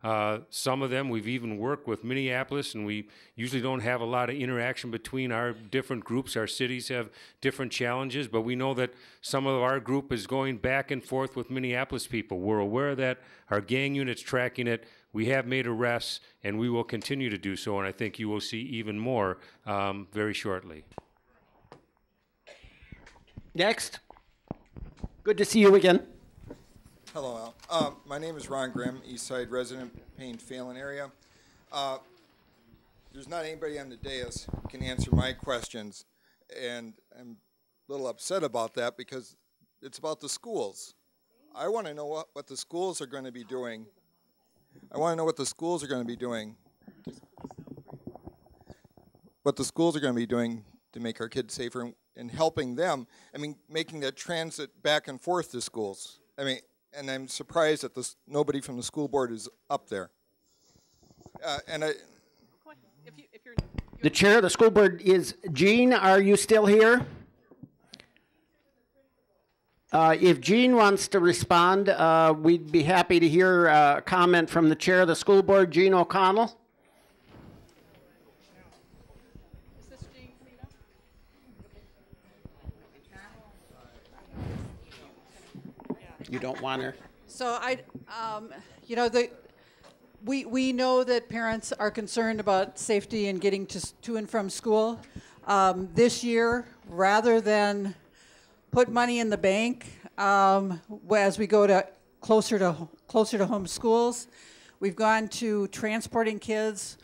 Uh, some of them we've even worked with Minneapolis, and we usually don't have a lot of interaction between our different groups. Our cities have different challenges, but we know that some of our group is going back and forth with Minneapolis people. We're aware of that. Our gang unit's tracking it. We have made arrests, and we will continue to do so, and I think you will see even more um, very shortly. Next. Good to see you again. Hello, Al. Um, my name is Ron Grimm, East Side resident, Payne Phalen area. Uh, there's not anybody on the dais who can answer my questions, and I'm a little upset about that because it's about the schools. I want to know what, what the schools are going to be doing. I want to know what the schools are going to be doing. What the schools are going to be doing to make our kids safer and, and helping them. I mean, making that transit back and forth to schools. I mean, and I'm surprised that this, nobody from the school board is up there. Uh, and I, The chair of the school board is Jean. Are you still here? Uh, if Jean wants to respond, uh, we'd be happy to hear uh, a comment from the chair of the school board, Jean O'Connell. You don't want her? So I, um, you know, the, we, we know that parents are concerned about safety and getting to, to and from school. Um, this year, rather than put money in the bank, um, as we go to closer to, closer to home schools, we've gone to transporting kids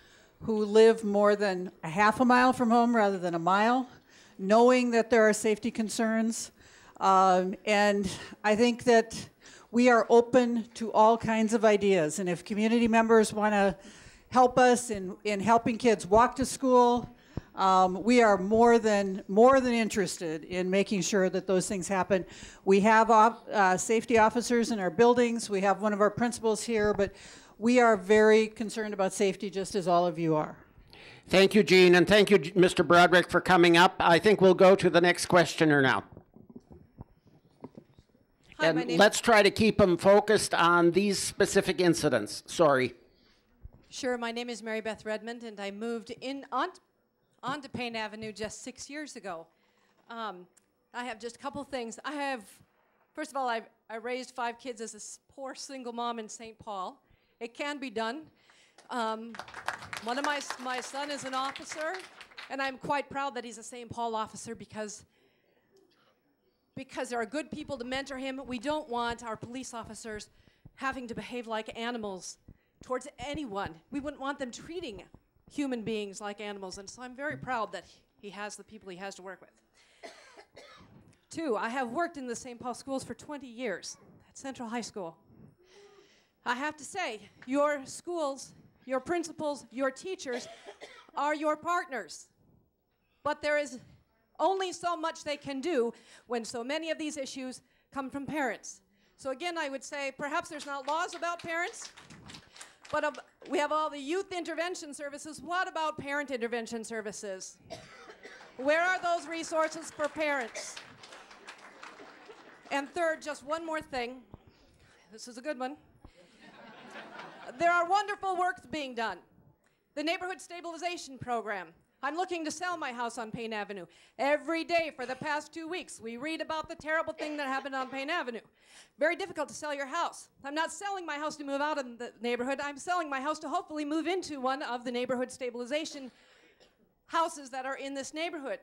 who live more than a half a mile from home rather than a mile, knowing that there are safety concerns. Um, and I think that we are open to all kinds of ideas. And if community members want to help us in, in helping kids walk to school, um, we are more than more than interested in making sure that those things happen. We have uh, safety officers in our buildings. We have one of our principals here, but we are very concerned about safety, just as all of you are. Thank you, Jean, and thank you, Mr. Brodrick, for coming up. I think we'll go to the next questioner now. Hi, and let's try to keep them focused on these specific incidents. Sorry. Sure, my name is Mary Beth Redmond, and I moved in on, onto Payne Avenue just six years ago. Um, I have just a couple things. I have, first of all, I've, I raised five kids as a poor single mom in St. Paul. It can be done. Um, one of my, my son is an officer, and I'm quite proud that he's a St. Paul officer because because there are good people to mentor him. We don't want our police officers having to behave like animals towards anyone. We wouldn't want them treating human beings like animals. And so I'm very proud that he has the people he has to work with. [coughs] Two, I have worked in the St. Paul schools for 20 years at Central High School. I have to say, your schools, your principals, your teachers [coughs] are your partners. But there is only so much they can do when so many of these issues come from parents. So again, I would say perhaps there's not laws about parents, but we have all the youth intervention services. What about parent intervention services? Where are those resources for parents? And third, just one more thing. This is a good one. there are wonderful works being done. The Neighborhood Stabilization Program. I'm looking to sell my house on Payne Avenue. Every day for the past two weeks, we read about the terrible thing that happened on Payne Avenue. Very difficult to sell your house. I'm not selling my house to move out of the neighborhood. I'm selling my house to hopefully move into one of the neighborhood stabilization houses that are in this neighborhood.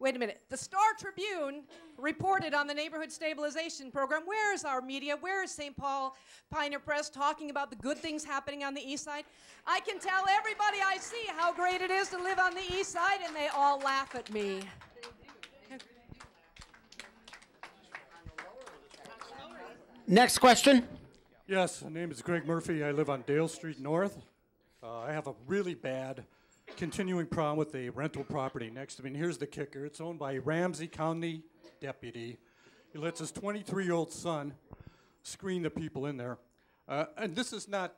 Wait a minute. The Star Tribune reported on the neighborhood stabilization program. Where is our media? Where is St. Paul Pioneer Press talking about the good things happening on the east side? I can tell everybody I see how great it is to live on the east side, and they all laugh at me. Next question. Yes, my name is Greg Murphy. I live on Dale Street North. Uh, I have a really bad continuing problem with the rental property next to me. And here's the kicker it's owned by Ramsey County deputy. He lets his 23 year old son screen the people in there. Uh, and this is not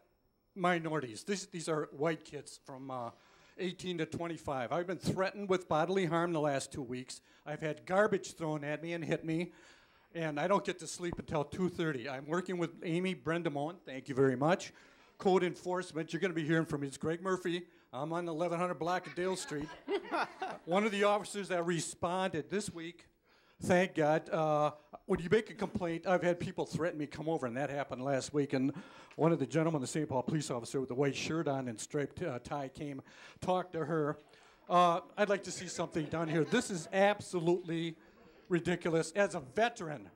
minorities, this, these are white kids from uh, 18 to 25. I've been threatened with bodily harm the last two weeks. I've had garbage thrown at me and hit me. And I don't get to sleep until 2:30. I'm working with Amy Brendmoen. Thank you very much. Code enforcement. You're going to be hearing from me. It's Greg Murphy. I'm on 1100 block of Dale Street. [laughs] One of the officers that responded this week, thank God, uh, when you make a complaint, I've had people threaten me come over, and that happened last week. And one of the gentlemen, the St. Paul police officer with the white shirt on and striped uh, tie, came, talked to her. Uh, I'd like to see something done here. This is absolutely ridiculous. As a veteran,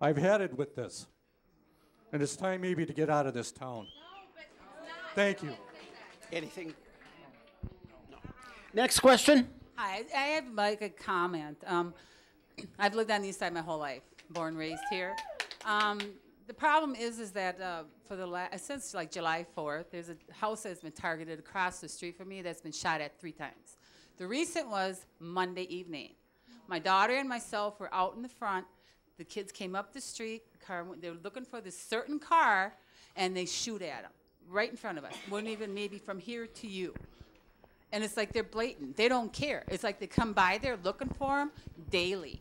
I've had it with this. And it's time maybe to get out of this town. Thank you. Anything? Next question. Hi, I have like a comment. Um, I've lived on the east side my whole life, born, raised here. Um, the problem is, is that uh, for the last since like July 4th, there's a house that's been targeted across the street from me that's been shot at three times. The recent was Monday evening. My daughter and myself were out in the front. The kids came up the street. The car, they were looking for this certain car, and they shoot at them right in front of us. Wouldn't even maybe from here to you. And it's like they're blatant. They don't care. It's like they come by there looking for them daily.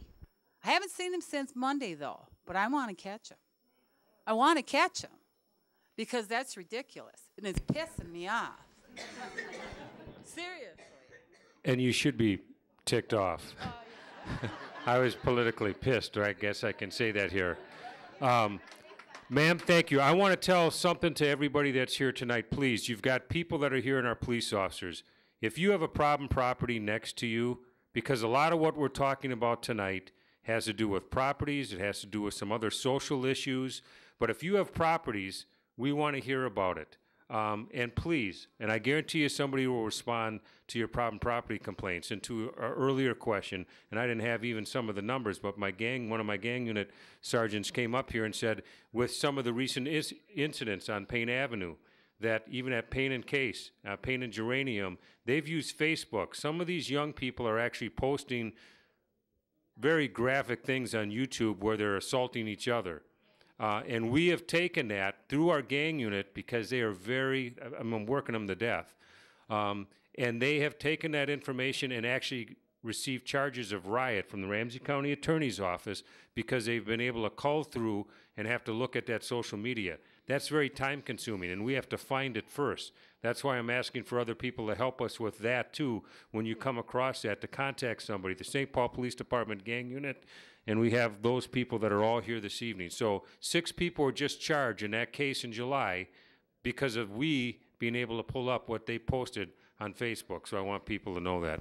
I haven't seen them since Monday though, but I want to catch them. I want to catch them because that's ridiculous and it's pissing me off. [laughs] Serious. And you should be ticked off. [laughs] I was politically pissed, or I guess I can say that here. Um, ma'am, thank you. I want to tell something to everybody that's here tonight, please. You've got people that are here and our police officers. If you have a problem property next to you, because a lot of what we're talking about tonight has to do with properties, it has to do with some other social issues. But if you have properties, we want to hear about it. Um, and please, and I guarantee you somebody will respond to your problem property complaints. And to our earlier question, and I didn't have even some of the numbers, but my gang, one of my gang unit sergeants came up here and said, with some of the recent incidents on Payne Avenue, that even at Payne and Case, uh, Payne and Geranium, they've used Facebook. Some of these young people are actually posting very graphic things on YouTube where they're assaulting each other. Uh, and we have taken that through our gang unit because they are very, I'm working them to death. Um, and they have taken that information and actually received charges of riot from the Ramsey County Attorney's Office because they've been able to cull through and have to look at that social media. That's very time consuming, and we have to find it first. That's why I'm asking for other people to help us with that too. When you come across that, to contact somebody, the St. Paul Police Department gang unit, and we have those people that are all here this evening. So six people were just charged in that case in July because of we being able to pull up what they posted on Facebook. So I want people to know that.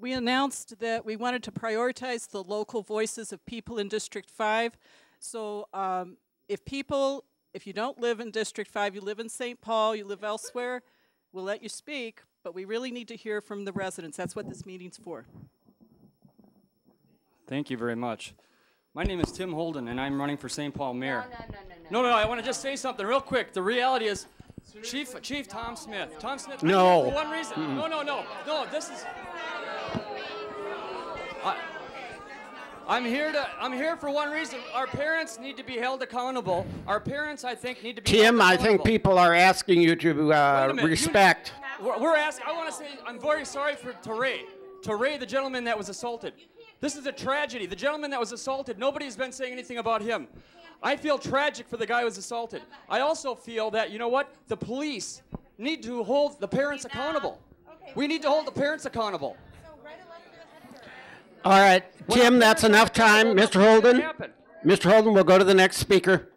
We announced that we wanted to prioritize the local voices of people in District 5. So um, if people, if you don't live in District 5, you live in St. Paul, you live elsewhere, we'll let you speak, but we really need to hear from the residents. That's what this meeting's for. Thank you very much. My name is Tim Holden, and I'm running for St. Paul Mayor. No, no, no. No. No, no, I want to just say something real quick. The reality is, Chief Chief Tom Smith. Tom Smith. No. For one reason. Mm-mm. No, no, no, no. This is. I, I'm here to. I'm here for one reason. Our parents need to be held accountable. Our parents, I think, need to be. Tim, held I think people are asking you to uh, a minute, you- respect. We're, we're asking. I want to say I'm very sorry for Teray. Teray, the gentleman that was assaulted. This is a tragedy. The gentleman that was assaulted. Nobody's been saying anything about him. I feel tragic for the guy who was assaulted. I also feel that you know what? The police need to hold the parents accountable. We need to hold the parents accountable. All right, Tim, that's enough time. Mr. Holden? Mr. Holden, we'll go to the next speaker.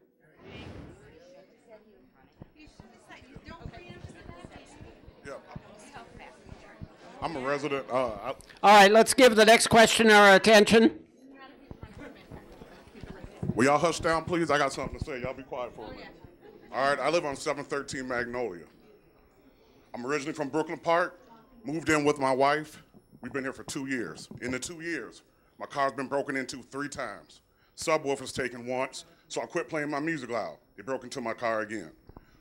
I'm a resident. Uh, I, All right, let's give the next questioner our attention. will y'all hush down, please? I got something to say. Y'all be quiet for a minute. All right, I live on 713 Magnolia. I'm originally from Brooklyn Park, moved in with my wife. We've been here for two years. In the two years, my car's been broken into three times. Subwoofer's taken once, so I quit playing my music loud. They broke into my car again.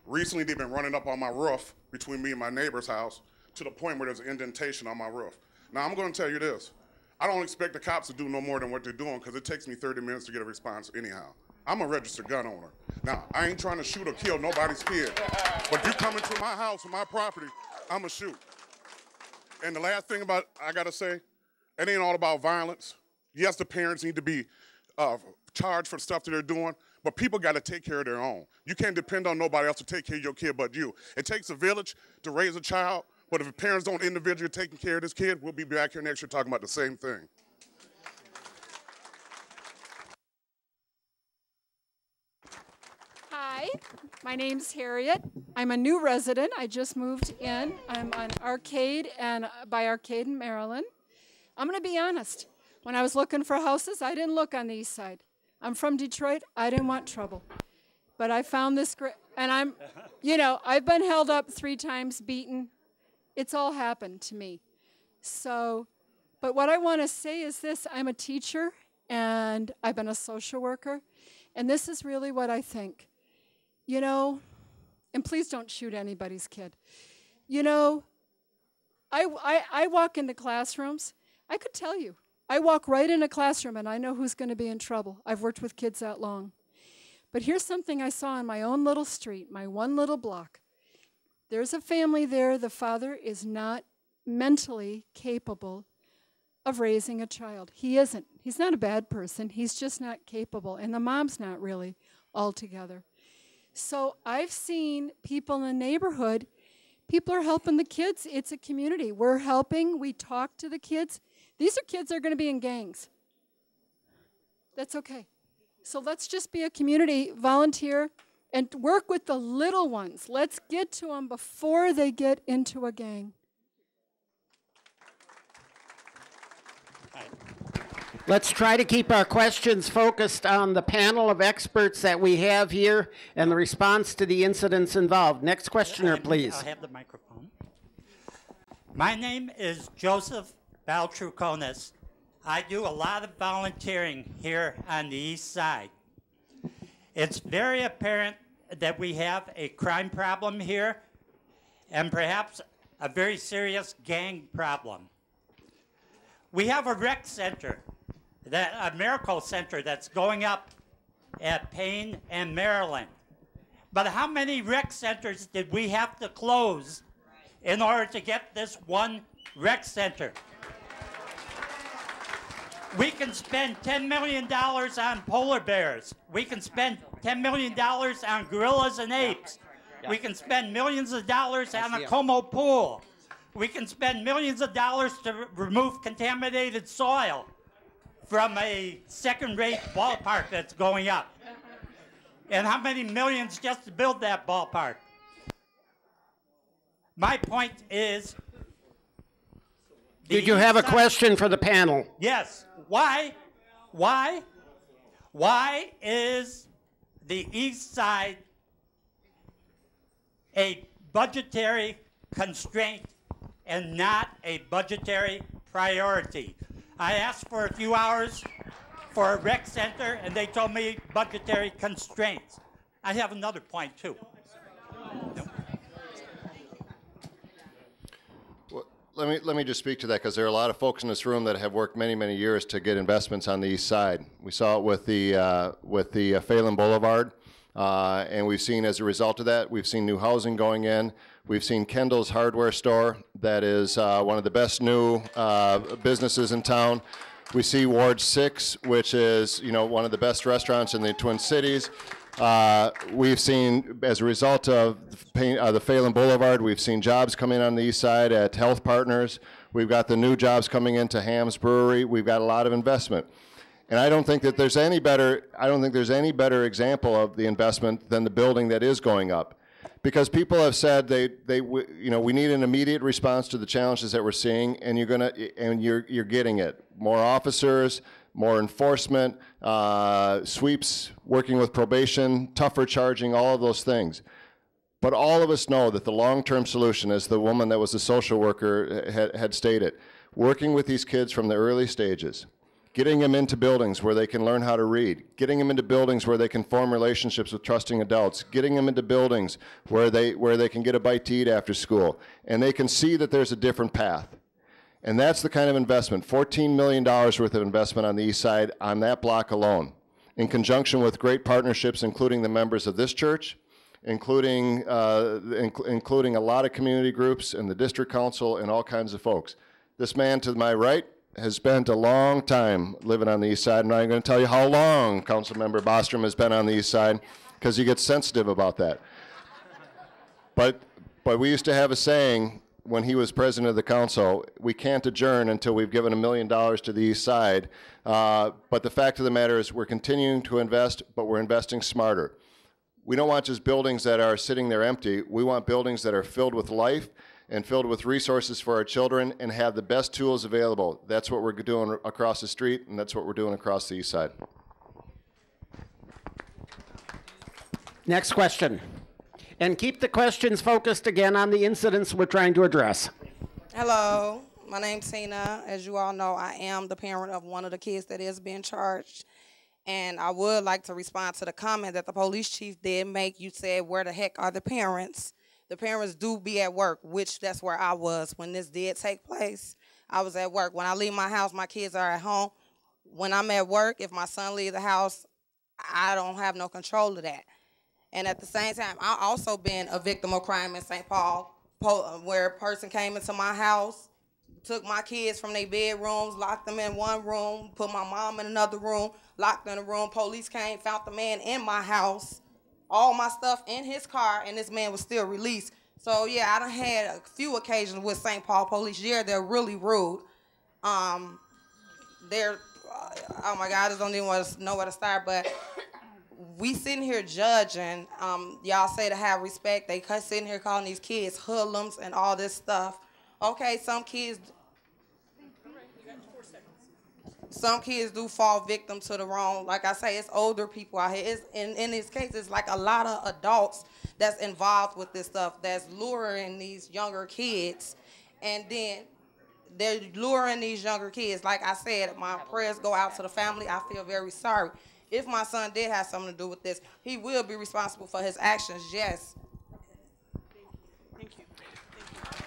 Recently, they've been running up on my roof between me and my neighbor's house to the point where there's an indentation on my roof. Now, I'm going to tell you this. I don't expect the cops to do no more than what they're doing because it takes me 30 minutes to get a response anyhow. I'm a registered gun owner. Now, I ain't trying to shoot or kill nobody's kid, but if you come into my house or my property, I'm going to shoot. And the last thing about I gotta say, it ain't all about violence. Yes, the parents need to be uh, charged for the stuff that they're doing, but people got to take care of their own. You can't depend on nobody else to take care of your kid but you. It takes a village to raise a child, but if the parents don't individually taking care of this kid, we'll be back here next year talking about the same thing. Hi, my name's Harriet. I'm a new resident. I just moved in. I'm on Arcade and by Arcade in Maryland. I'm going to be honest. When I was looking for houses, I didn't look on the east side. I'm from Detroit. I didn't want trouble. But I found this great, and I'm, you know, I've been held up three times, beaten. It's all happened to me. So, but what I want to say is this I'm a teacher and I've been a social worker, and this is really what I think. You know, and please don't shoot anybody's kid. You know, I, I, I walk into classrooms, I could tell you. I walk right in a classroom and I know who's going to be in trouble. I've worked with kids that long. But here's something I saw in my own little street, my one little block. There's a family there, the father is not mentally capable of raising a child. He isn't. He's not a bad person, he's just not capable. And the mom's not really altogether. So I've seen people in the neighborhood, people are helping the kids. It's a community. We're helping, we talk to the kids. These are kids that are going to be in gangs. That's okay. So let's just be a community, volunteer, and work with the little ones. Let's get to them before they get into a gang. Let's try to keep our questions focused on the panel of experts that we have here and the response to the incidents involved. Next questioner, please. I'll have the microphone. My name is Joseph Baltruconis. I do a lot of volunteering here on the east side. It's very apparent that we have a crime problem here and perhaps a very serious gang problem. We have a rec center, that, a miracle center that's going up at Payne and Maryland. But how many rec centers did we have to close in order to get this one rec center? We can spend $10 million on polar bears. We can spend $10 million on gorillas and apes. We can spend millions of dollars on a Como pool. We can spend millions of dollars to remove contaminated soil from a second-rate ballpark that's going up. And how many millions just to build that ballpark? My point is. Did you have a question for the panel? Yes. Why? Why? Why is the east side a budgetary constraint and not a budgetary priority? I asked for a few hours for a rec center and they told me budgetary constraints. I have another point too. Let me, let me just speak to that because there are a lot of folks in this room that have worked many, many years to get investments on the east side. We saw it with the, uh, with the uh, Phalen Boulevard, uh, and we've seen as a result of that, we've seen new housing going in. We've seen Kendall's Hardware Store, that is uh, one of the best new uh, businesses in town. We see Ward 6, which is, you know, one of the best restaurants in the Twin Cities. Uh, we've seen, as a result of the uh, the Phalen Boulevard, we've seen jobs coming on the east side at Health Partners. We've got the new jobs coming into Hamm's Brewery. We've got a lot of investment. And I don't think that there's any better, I don't think there's any better example of the investment than the building that is going up. Because people have said they, they, you know, we need an immediate response to the challenges that we're seeing, and you're gonna, and you're, you're getting it. More officers, more enforcement, uh, sweeps, working with probation, tougher charging, all of those things. But all of us know that the long-term solution, as the woman that was a social worker uh, had, had stated, working with these kids from the early stages, getting them into buildings where they can learn how to read, getting them into buildings where they can form relationships with trusting adults, getting them into buildings where they, where they can get a bite to eat after school, and they can see that there's a different path. And that's the kind of investment, $14 million worth of investment on the east side on that block alone, in conjunction with great partnerships, including the members of this church, including, uh, inc- including a lot of community groups and the district council and all kinds of folks. This man to my right has spent a long time living on the east side. And I'm not going to tell you how long Councilmember Bostrom has been on the east side, because he gets sensitive about that. But, but we used to have a saying when he was president of the council, we can't adjourn until we've given a million dollars to the east side. Uh, but the fact of the matter is we're continuing to invest, but we're investing smarter. We don't want just buildings that are sitting there empty. We want buildings that are filled with life and filled with resources for our children and have the best tools available. That's what we're doing across the street, and that's what we're doing across the east side. Next question. And keep the questions focused again on the incidents we're trying to address. Hello, my name's Tina. As you all know, I am the parent of one of the kids that is being charged. And I would like to respond to the comment that the police chief did make. You said, where the heck are the parents? The parents do be at work, which that's where I was when this did take place. I was at work. When I leave my house, my kids are at home. When I'm at work, if my son leaves the house, I don't have no control of that. And at the same time, I also been a victim of crime in St. Paul, where a person came into my house, took my kids from their bedrooms, locked them in one room, put my mom in another room, locked in a room. Police came, found the man in my house, all my stuff in his car, and this man was still released. So yeah, I done had a few occasions with St. Paul police. Yeah, they're really rude. Um, they're, uh, oh my God, I just don't even want to know where to start. But we sitting here judging. Um, y'all say to have respect. They sitting here calling these kids hoodlums and all this stuff. Okay, some kids, some kids do fall victim to the wrong. Like I say, it's older people out here. It's, in in this case, it's like a lot of adults that's involved with this stuff. That's luring these younger kids, and then they're luring these younger kids. Like I said, my prayers go out to the family. I feel very sorry. If my son did have something to do with this, he will be responsible for his actions. Yes. Thank you. Thank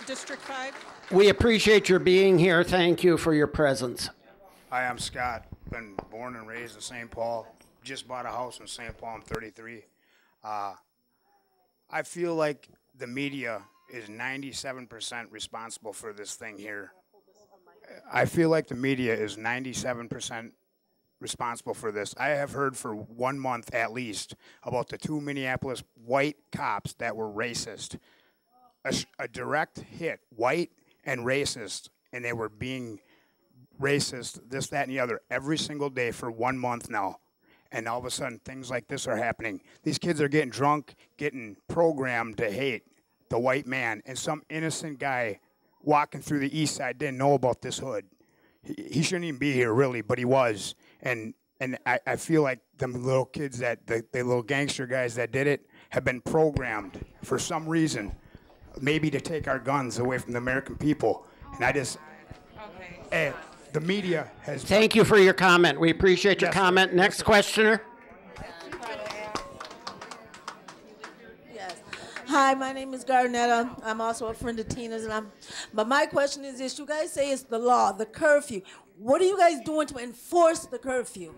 you. District 5? We appreciate your being here. Thank you for your presence. Hi, I'm Scott. Been born and raised in St. Paul. Just bought a house in St. Paul. I'm 33. Uh, I feel like the media is 97% responsible for this thing here. I feel like the media is 97% responsible for this. I have heard for one month at least about the two Minneapolis white cops that were racist. A direct hit, white and racist, and they were being racist, this, that, and the other, every single day for one month now. And all of a sudden, things like this are happening. These kids are getting drunk, getting programmed to hate the white man, and some innocent guy walking through the east side didn't know about this hood. He, he shouldn't even be here, really, but he was. And and I, I feel like them little kids that the, the little gangster guys that did it have been programmed for some reason, maybe to take our guns away from the American people. And I just, eh, the media has. Thank you for your comment. We appreciate your Yes, sir. comment. Next questioner. Hi, my name is Garnetta. I'm also a friend of Tina's, and I'm. But my question is this: You guys say it's the law, the curfew. What are you guys doing to enforce the curfew?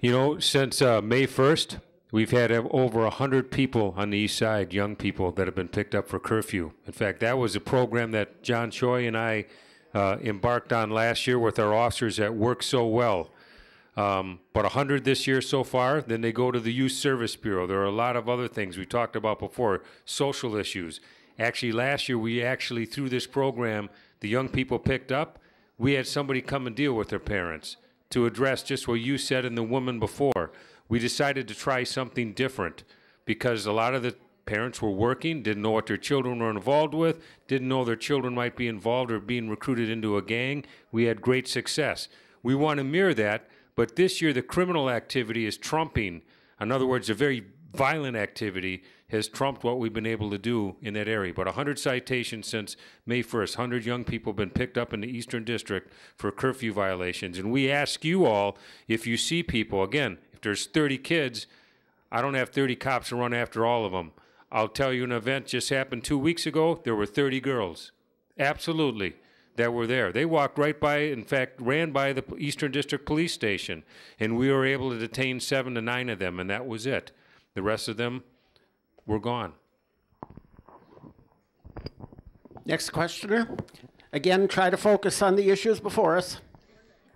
You know, since uh, May 1st, We've had over 100 people on the east side, young people, that have been picked up for curfew. In fact, that was a program that John Choi and I uh, embarked on last year with our officers that worked so well. Um, but 100 this year so far, then they go to the Youth Service Bureau. There are a lot of other things we talked about before, social issues. Actually, last year, we actually, through this program, the young people picked up, we had somebody come and deal with their parents to address just what you said and the woman before we decided to try something different because a lot of the parents were working, didn't know what their children were involved with, didn't know their children might be involved or being recruited into a gang. We had great success. We want to mirror that, but this year the criminal activity is trumping. In other words, a very violent activity has trumped what we've been able to do in that area. But 100 citations since May 1st, 100 young people have been picked up in the Eastern District for curfew violations. And we ask you all if you see people, again, there's 30 kids, I don't have 30 cops to run after all of them. I'll tell you an event just happened two weeks ago. There were 30 girls, absolutely, that were there. They walked right by, in fact, ran by the Eastern District Police Station, and we were able to detain seven to nine of them, and that was it. The rest of them were gone. Next questioner. Again, try to focus on the issues before us.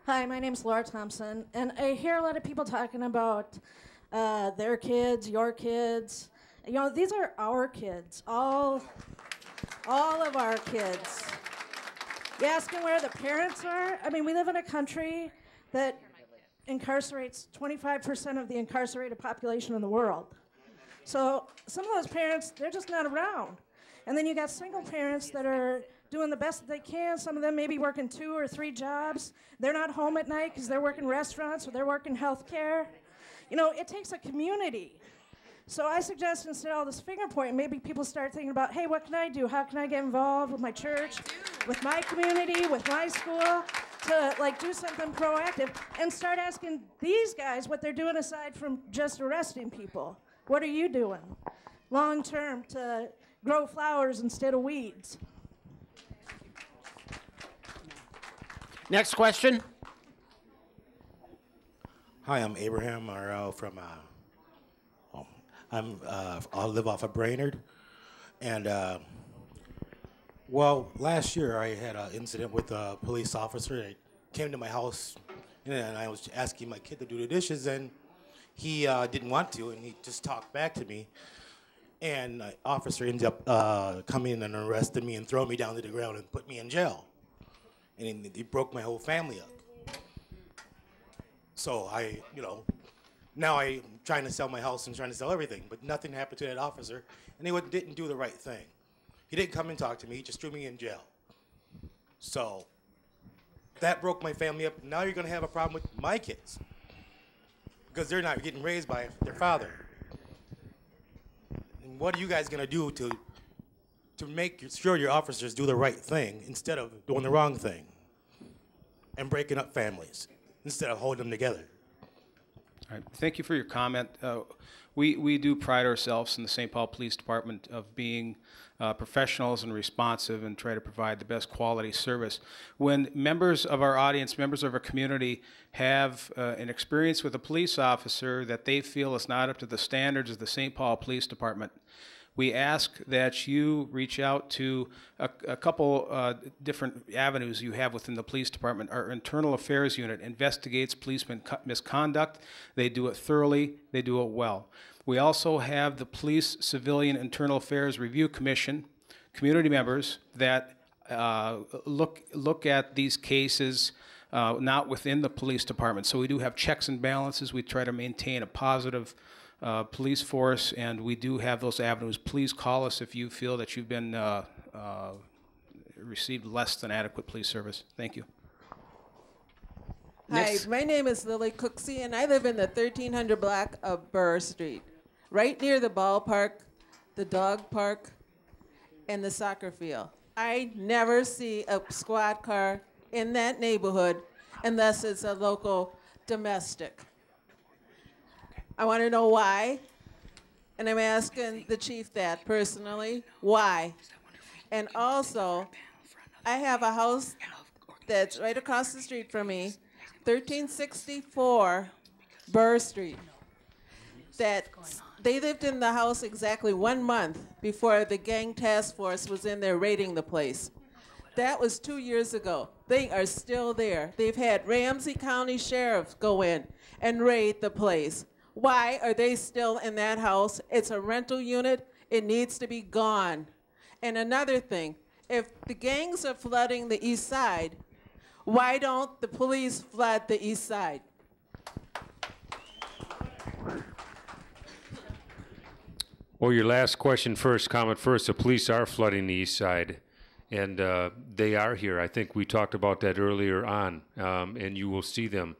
Hi, my name's Laura Thompson, and I hear a lot of people talking about uh, their kids, your kids. You know, these are our kids, all, all of our kids. You asking where the parents are? I mean, we live in a country that incarcerates 25% of the incarcerated population in the world. So some of those parents, they're just not around. And then you got single parents that are doing the best that they can. Some of them may be working two or three jobs. They're not home at night because they're working restaurants or they're working healthcare. You know, it takes a community. So I suggest instead of all this finger pointing, maybe people start thinking about, hey, what can I do? How can I get involved with my church, with my community, with my school, to like do something proactive and start asking these guys what they're doing aside from just arresting people. What are you doing long term to grow flowers instead of weeds? Next question. Hi, I'm Abraham Morrell from. Uh, oh, I'm. Uh, I live off of Brainerd, and uh, well, last year I had an incident with a police officer that came to my house, and I was asking my kid to do the dishes, and he uh, didn't want to, and he just talked back to me. And the officer ended up uh, coming and arrested me and throwing me down to the ground and put me in jail and he broke my whole family up. So I, you know, now I'm trying to sell my house and trying to sell everything, but nothing happened to that officer, and he didn't do the right thing. He didn't come and talk to me. He just threw me in jail. So that broke my family up. Now you're going to have a problem with my kids because they're not getting raised by their father. And what are you guys going to do to to make sure your officers do the right thing instead of doing the wrong thing and breaking up families instead of holding them together. All right. Thank you for your comment. Uh, we, we do pride ourselves in the St. Paul Police Department of being uh, professionals and responsive and try to provide the best quality service. When members of our audience, members of our community have uh, an experience with a police officer that they feel is not up to the standards of the St. Paul Police Department, we ask that you reach out to a, a couple uh, different avenues you have within the police department. Our internal affairs unit investigates policeman misconduct. They do it thoroughly, they do it well. We also have the Police Civilian Internal Affairs Review Commission, community members that uh, look, look at these cases uh, not within the police department. So we do have checks and balances. We try to maintain a positive uh, police force, and we do have those avenues. Please call us if you feel that you've been uh, uh, received less than adequate police service. Thank you. Hi, my name is Lily Cooksey, and I live in the 1300 block of Burr Street, right near the ballpark, the dog park, and the soccer field. I never see a squad car in that neighborhood unless it's a local domestic. I want to know why. And I'm asking the chief that personally. Why? And also, I have a house that's right across the street from me, 1364 Burr Street. that they lived in the house exactly one month before the gang task force was in there raiding the place. That was two years ago. They are still there. They've had Ramsey County sheriffs go in and raid the place. Why are they still in that house? It's a rental unit. It needs to be gone. And another thing, if the gangs are flooding the east side, why don't the police flood the east side? Well, your last question first, comment first. The police are flooding the east side, and uh, they are here. I think we talked about that earlier on, um, and you will see them.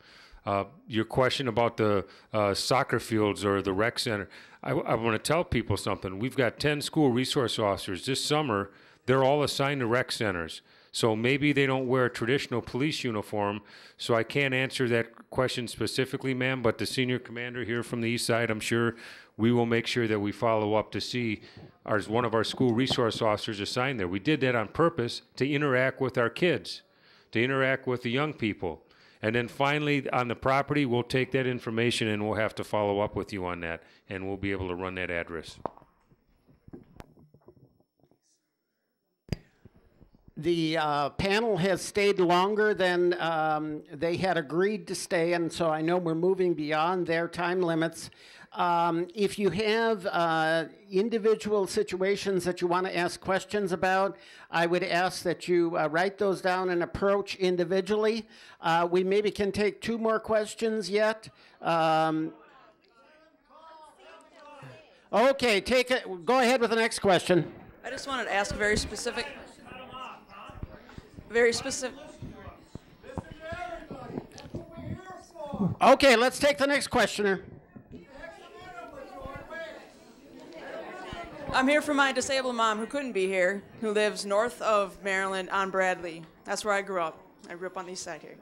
Uh, your question about the uh, soccer fields or the rec center, I, I want to tell people something. We've got 10 school resource officers this summer. They're all assigned to rec centers. So maybe they don't wear a traditional police uniform. So I can't answer that question specifically, ma'am. But the senior commander here from the east side, I'm sure we will make sure that we follow up to see our, one of our school resource officers assigned there. We did that on purpose to interact with our kids, to interact with the young people. And then finally, on the property, we'll take that information and we'll have to follow up with you on that, and we'll be able to run that address. The uh, panel has stayed longer than um, they had agreed to stay, and so I know we're moving beyond their time limits. Um, if you have uh, individual situations that you want to ask questions about, I would ask that you uh, write those down and approach individually. Uh, we maybe can take two more questions yet. Um, okay, take it. Go ahead with the next question. I just wanted to ask a very specific, very specific. Okay, let's take the next questioner. I'm here for my disabled mom who couldn't be here, who lives north of Maryland on Bradley. That's where I grew up. I grew up on the east side here.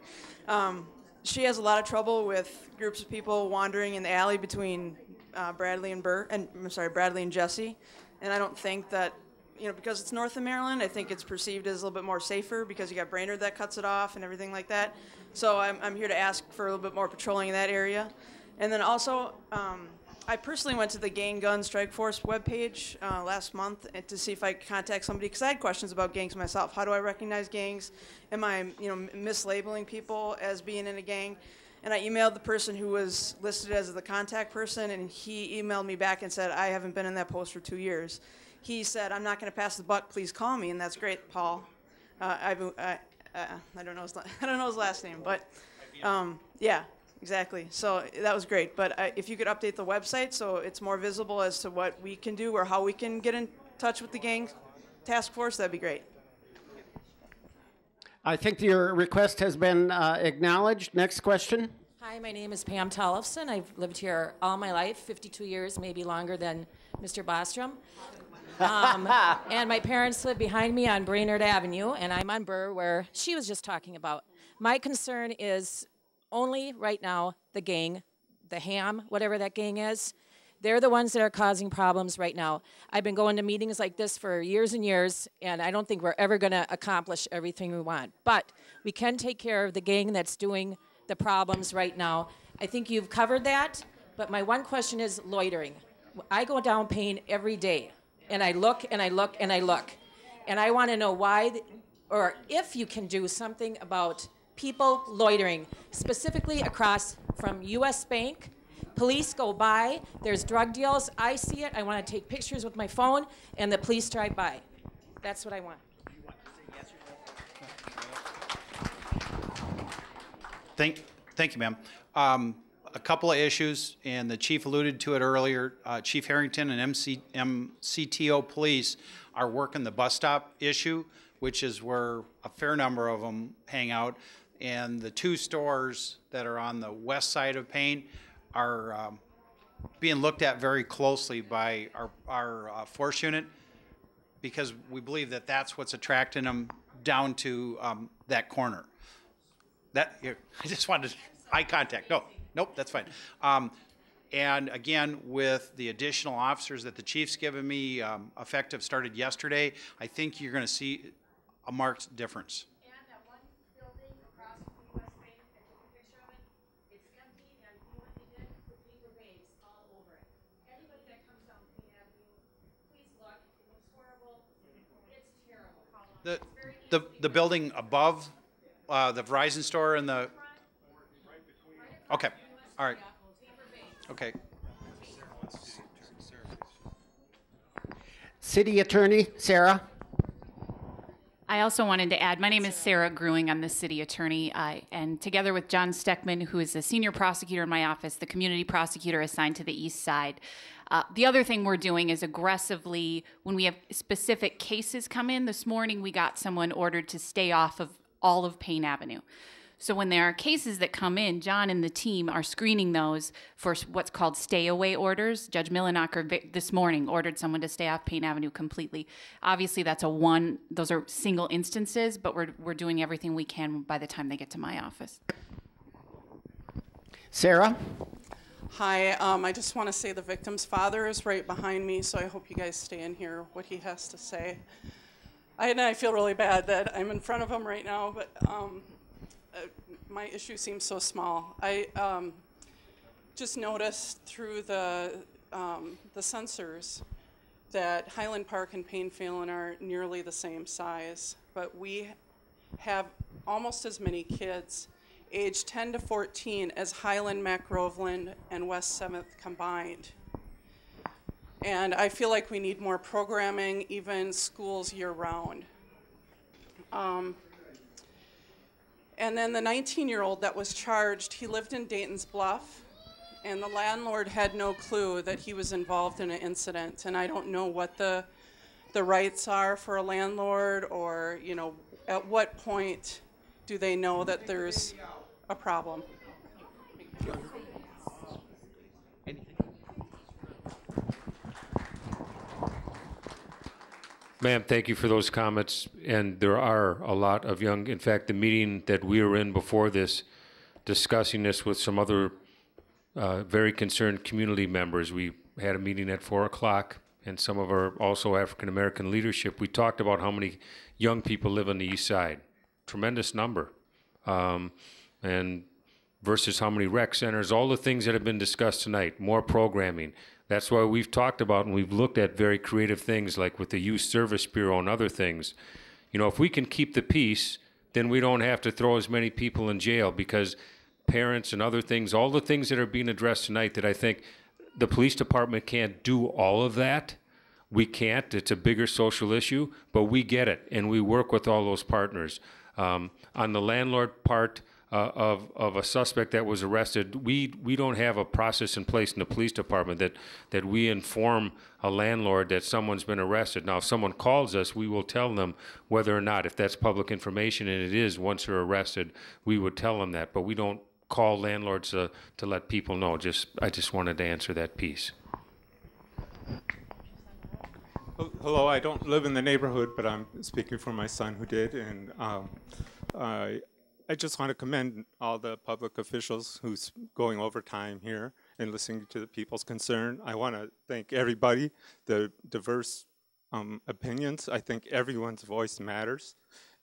Um, she has a lot of trouble with groups of people wandering in the alley between uh, Bradley and Burr, and I'm sorry, Bradley and Jesse. And I don't think that, you know, because it's north of Maryland, I think it's perceived as a little bit more safer because you got Brainerd that cuts it off and everything like that. So I'm, I'm here to ask for a little bit more patrolling in that area. And then also, um, I personally went to the Gang Gun Strike Force webpage uh, last month and to see if I could contact somebody because I had questions about gangs myself. How do I recognize gangs? Am I, you know, mislabeling people as being in a gang? And I emailed the person who was listed as the contact person, and he emailed me back and said, "I haven't been in that post for two years." He said, "I'm not going to pass the buck. Please call me," and that's great, Paul. Uh, I, I, uh, I don't know his, [laughs] I don't know his last name, but um, yeah, Exactly. So that was great. But uh, if you could update the website so it's more visible as to what we can do or how we can get in touch with the gang task force, that'd be great. I think your request has been uh, acknowledged. Next question. Hi, my name is Pam Tollefson. I've lived here all my life, 52 years, maybe longer than Mr. Bostrom. Um, [laughs] and my parents live behind me on Brainerd Avenue, and I'm on Burr, where she was just talking about. My concern is only right now the gang, the ham, whatever that gang is. They're the ones that are causing problems right now. I've been going to meetings like this for years and years, and I don't think we're ever going to accomplish everything we want. But we can take care of the gang that's doing the problems right now. I think you've covered that, but my one question is loitering. I go down Payne every day, and I look and I look and I look. And I want to know why, or if you can do something about people loitering, specifically across from US Bank. Police go by, there's drug deals. I see it, I want to take pictures with my phone, and the police drive by. That's what I want. Thank, thank you, ma'am. Um, a couple of issues, and the chief alluded to it earlier. Uh, chief Harrington and MC, MCTO police are working the bus stop issue, which is where a fair number of them hang out and the two stores that are on the west side of Payne are um, being looked at very closely by our, our uh, force unit because we believe that that's what's attracting them down to um, that corner. That [laughs] I just wanted eye contact. No, nope, that's fine. Um, and again, with the additional officers that the chief's given me, um, effective started yesterday, I think you're going to see a marked difference. The, the, the building above uh, the Verizon store and the. Okay, all right. Okay. City Attorney, Sara. I also wanted to add, my name is Sara Grewing. I'm the city attorney. Uh, and together with John Steckman, who is the senior prosecutor in my office, the community prosecutor assigned to the east side. Uh, the other thing we're doing is aggressively, when we have specific cases come in, this morning we got someone ordered to stay off of all of Payne Avenue. So when there are cases that come in, John and the team are screening those for what's called stay away orders. Judge Millinacher this morning ordered someone to stay off Payne Avenue completely. Obviously, that's a one; those are single instances, but we're we're doing everything we can by the time they get to my office. Sarah. Hi, um, I just want to say the victim's father is right behind me, so I hope you guys stay and hear what he has to say. I, and I feel really bad that I'm in front of him right now, but um, uh, my issue seems so small. I um, just noticed through the, um, the sensors that Highland Park and Payne Phalen are nearly the same size, but we have almost as many kids aged 10 to 14 as Highland, Mac Groveland, and West 7th combined. And I feel like we need more programming, even schools year round. Um, and then the 19 year old that was charged, he lived in Dayton's Bluff, and the landlord had no clue that he was involved in an incident. And I don't know what the, the rights are for a landlord, or, you know, at what point do they know that there's a problem? Ma'am, thank you for those comments. And there are a lot of young, in fact, the meeting that we were in before this, discussing this with some other uh, very concerned community members. We had a meeting at four o'clock and some of our also African American leadership. We talked about how many young people live on the east side. Tremendous number. Um, and versus how many rec centers, all the things that have been discussed tonight, more programming. That's why we've talked about and we've looked at very creative things like with the Youth Service Bureau and other things. You know, if we can keep the peace, then we don't have to throw as many people in jail because parents and other things, all the things that are being addressed tonight that I think the police department can't do all of that. We can't. It's a bigger social issue, but we get it, and we work with all those partners. Um, on the landlord part uh, of of a suspect that was arrested, we we don't have a process in place in the police department that that we inform a landlord that someone's been arrested. Now, if someone calls us, we will tell them whether or not, if that's public information, and it is once they're arrested, we would tell them that. But we don't call landlords uh, to let people know. Just I just wanted to answer that piece. Hello, I don't live in the neighborhood, but I'm speaking for my son who did, and um, I, I just want to commend all the public officials who's going overtime here and listening to the people's concern. I want to thank everybody, the diverse um, opinions. I think everyone's voice matters,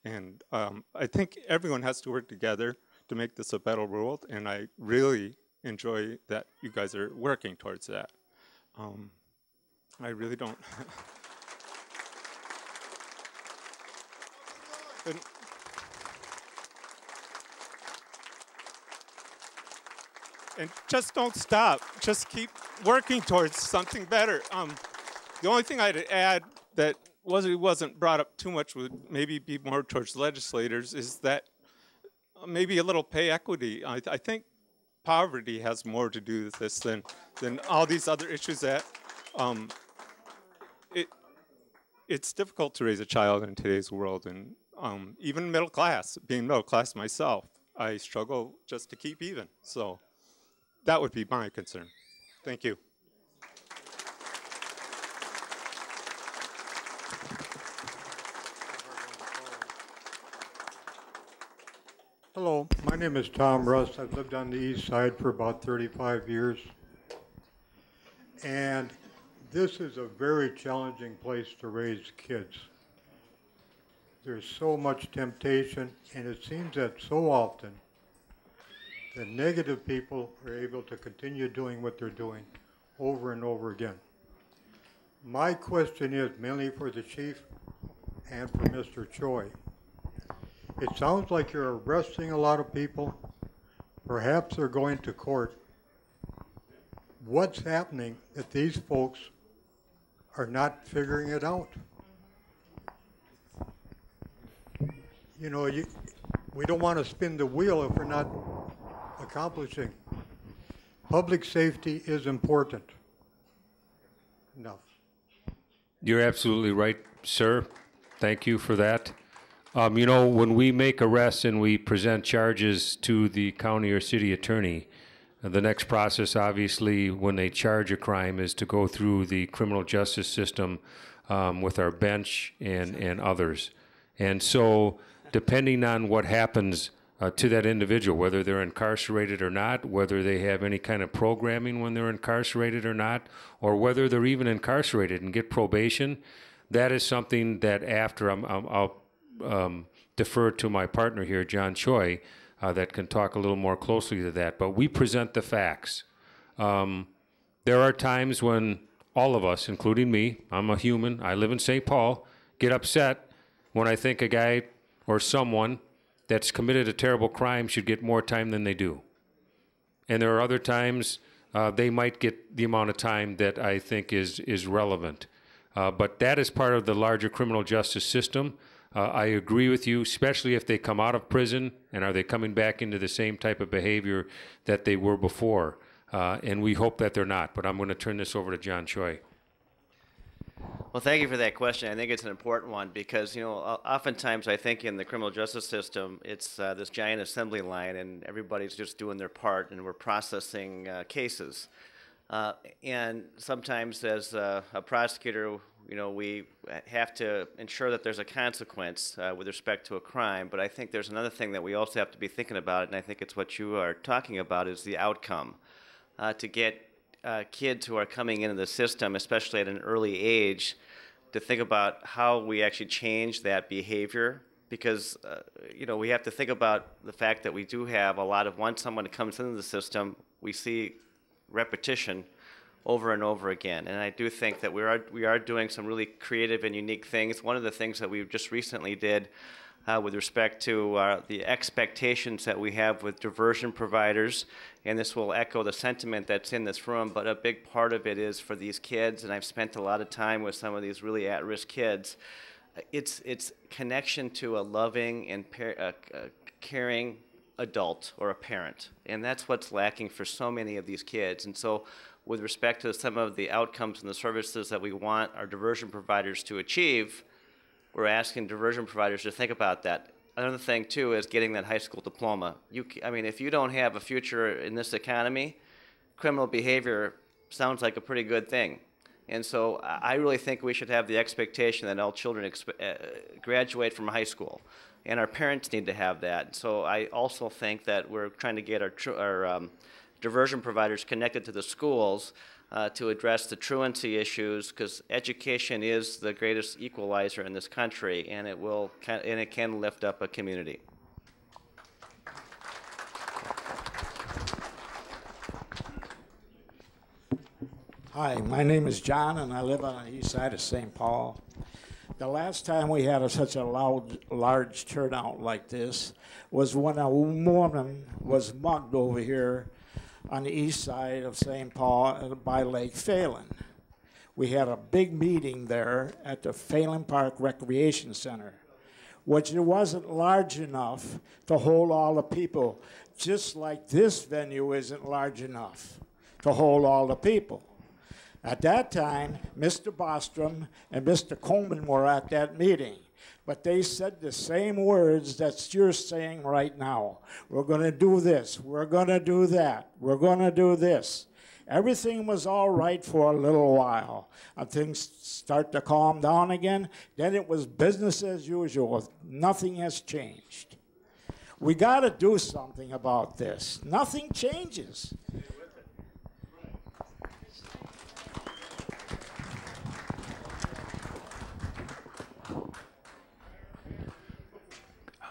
and um, I think everyone has to work together to make this a better world. And I really enjoy that you guys are working towards that. Um, I really don't. [laughs] And just don't stop. Just keep working towards something better. Um, the only thing I'd add that wasn't wasn't brought up too much would maybe be more towards legislators is that uh, maybe a little pay equity. I, I think poverty has more to do with this than than all these other issues that um, it it's difficult to raise a child in today's world and um, even middle class being middle class myself i struggle just to keep even so that would be my concern thank you Hello, my name is Tom Rust. I've lived on the east side for about 35 years. And this is a very challenging place to raise kids. There's so much temptation, and it seems that so often the negative people are able to continue doing what they're doing over and over again. My question is mainly for the chief. and for Mr. Choi. It sounds like you're arresting a lot of people. Perhaps they're going to court. What's happening that these folks are not figuring it out? You know, you, we don't want to spin the wheel if we're not accomplishing. Public safety is important. Enough. You're absolutely right, sir. Thank you for that. Um, you know, when we make arrests and we present charges to the county or city attorney, the next process, obviously, when they charge a crime, is to go through the criminal justice system um, with our bench and, and others. And so, depending on what happens uh, to that individual, whether they're incarcerated or not, whether they have any kind of programming when they're incarcerated or not, or whether they're even incarcerated and get probation, that is something that after I'm, I'm, I'll um, defer to my partner here, John Choi, uh, that can talk a little more closely to that. But we present the facts. Um, there are times when all of us, including me, I'm a human, I live in St. Paul, get upset when I think a guy or someone that's committed a terrible crime should get more time than they do. And there are other times uh, they might get the amount of time that I think is, is relevant. Uh, but that is part of the larger criminal justice system. Uh, I agree with you, especially if they come out of prison and are they coming back into the same type of behavior that they were before. Uh, and we hope that they're not. But I'm going to turn this over to John Choi. Well, thank you for that question. I think it's an important one because, you know, oftentimes I think in the criminal justice system, it's uh, this giant assembly line and everybody's just doing their part and we're processing uh, cases. Uh, and sometimes, as a, prosecutor, you know, we have to ensure that there's a consequence uh, with respect to a crime. But I think there's another thing that we also have to be thinking about, and I think it's what you are talking about, is the outcome. Uh, to get uh, kids who are coming into the system, especially at an early age, to think about how we actually change that behavior because uh, you know we have to think about the fact that we do have a lot of once someone comes into the system, we see repetition over and over again. And I do think that we are we are doing some really creative and unique things. One of the things that we just recently did uh, with respect to uh, the expectations that we have with diversion providers, and this will echo the sentiment that's in this room, but a big part of it is for these kids, and I've spent a lot of time with some of these really at-risk kids. It's, it's connection to a loving and caring adult or a parent. And that's what's lacking for so many of these kids. And so, with respect to some of the outcomes and the services that we want our diversion providers to achieve, we're asking diversion providers to think about that. Another thing, too, is getting that high school diploma. You, I mean, if you don't have a future in this economy, criminal behavior sounds like a pretty good thing. And so I really think we should have the expectation that all children uh, graduate from high school and our parents need to have that. So I also think that we're trying to get our, our um, diversion providers connected to the schools uh, to address the truancy issues because education is the greatest equalizer in this country and it will and it can lift up a community. Hi, my name is John and I live on the east side of St. Paul. The last time we had a, such a loud, large turnout like this was when a woman was mugged over here on the east side of St. Paul by Lake Phalen. We had a big meeting there at the Phalen Park Recreation Center, which it wasn't large enough to hold all the people, just like this venue isn't large enough to hold all the people. At that time, Mr. Bostrom and Mr. Coleman were at that meeting, but they said the same words that you're saying right now. We're going to do this, we're going to do that, we're going to do this. Everything was all right for a little while. And things start to calm down again. Then it was business as usual. Nothing has changed. We got to do something about this. Nothing changes.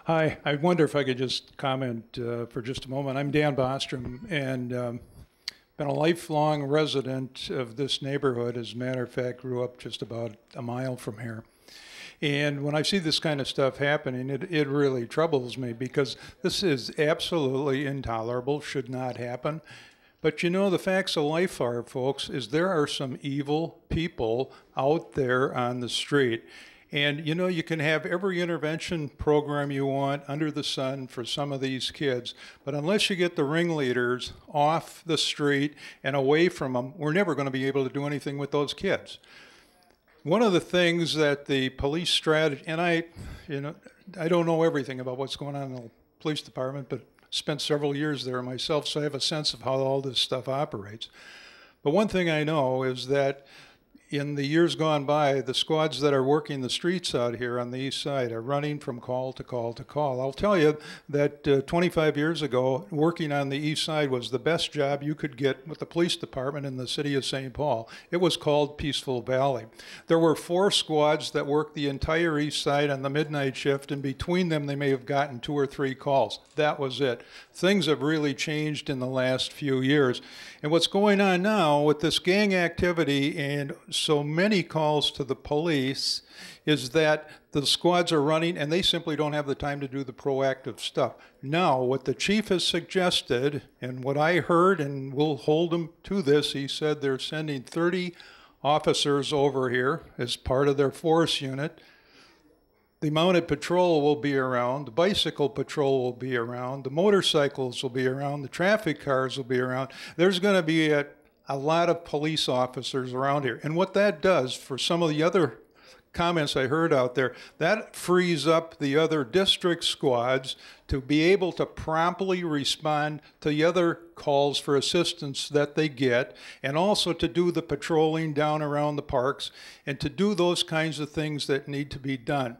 Hi, I wonder if I could just comment uh, for just a moment. I'm Dan Bostrom, and um, been a lifelong resident of this neighborhood. As a matter of fact, grew up just about a mile from here. And when I see this kind of stuff happening, it, it really troubles me because this is absolutely intolerable, should not happen. But you know, the facts of life are, folks, is there are some evil people out there on the street. And you know, you can have every intervention program you want under the sun for some of these kids, but unless you get the ringleaders off the street and away from them, we're never going to be able to do anything with those kids. One of the things that the police strategy, and I, you know, I don't know everything about what's going on in the police department, but spent several years there myself, so I have a sense of how all this stuff operates. But one thing I know is that in the years gone by, the squads that are working the streets out here on the east side are running from call to call to call. I'll tell you that uh, 25 years ago, working on the east side was the best job you could get with the police department in the city of St. Paul. It was called Peaceful Valley. There were four squads that worked the entire east side on the midnight shift, and between them, they may have gotten two or three calls. That was it. Things have really changed in the last few years. And what's going on now with this gang activity and so many calls to the police is that the squads are running and they simply don't have the time to do the proactive stuff. Now, what the chief has suggested, and what I heard, and we'll hold him to this, he said they're sending 30 officers over here as part of their force unit the mounted patrol will be around, the bicycle patrol will be around, the motorcycles will be around, the traffic cars will be around. There's going to be a, a lot of police officers around here. And what that does for some of the other comments I heard out there, that frees up the other district squads to be able to promptly respond to the other calls for assistance that they get, and also to do the patrolling down around the parks and to do those kinds of things that need to be done.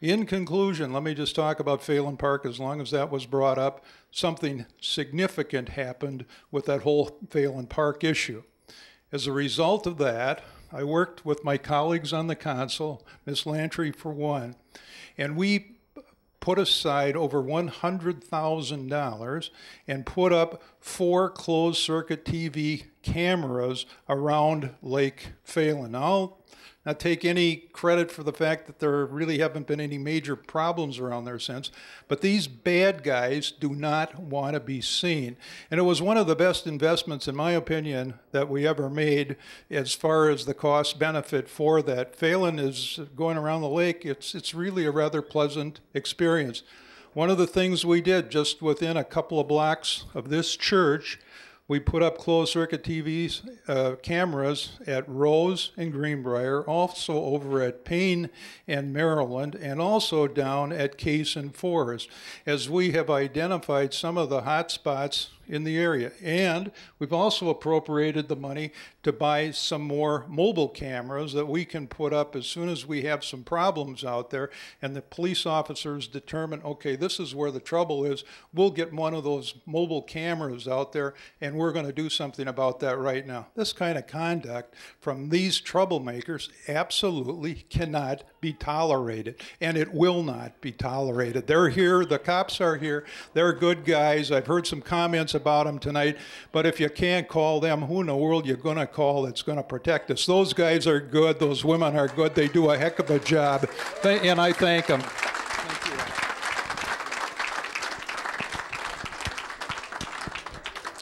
In conclusion, let me just talk about Phalen Park as long as that was brought up. Something significant happened with that whole Phalen Park issue. As a result of that, I worked with my colleagues on the council, Ms. Lantry for one, and we put aside over $100,000 and put up four closed circuit TV cameras around Lake Phalen. Now, not take any credit for the fact that there really haven't been any major problems around there since. But these bad guys do not want to be seen. And it was one of the best investments, in my opinion, that we ever made as far as the cost benefit for that. Phalen is going around the lake, it's, it's really a rather pleasant experience. One of the things we did just within a couple of blocks of this church we put up closed circuit TVs, uh, cameras at Rose and Greenbrier, also over at Payne and Maryland, and also down at Case and Forest, as we have identified some of the hot spots in the area. And we've also appropriated the money to buy some more mobile cameras that we can put up as soon as we have some problems out there and the police officers determine, okay, this is where the trouble is. We'll get one of those mobile cameras out there and we're going to do something about that right now. This kind of conduct from these troublemakers absolutely cannot be tolerated and it will not be tolerated. They're here, the cops are here, they're good guys. I've heard some comments about them tonight, but if you can't call them, who in the world you're going to call that's going to protect us? Those guys are good, those women are good, they do a heck of a job, and I thank them.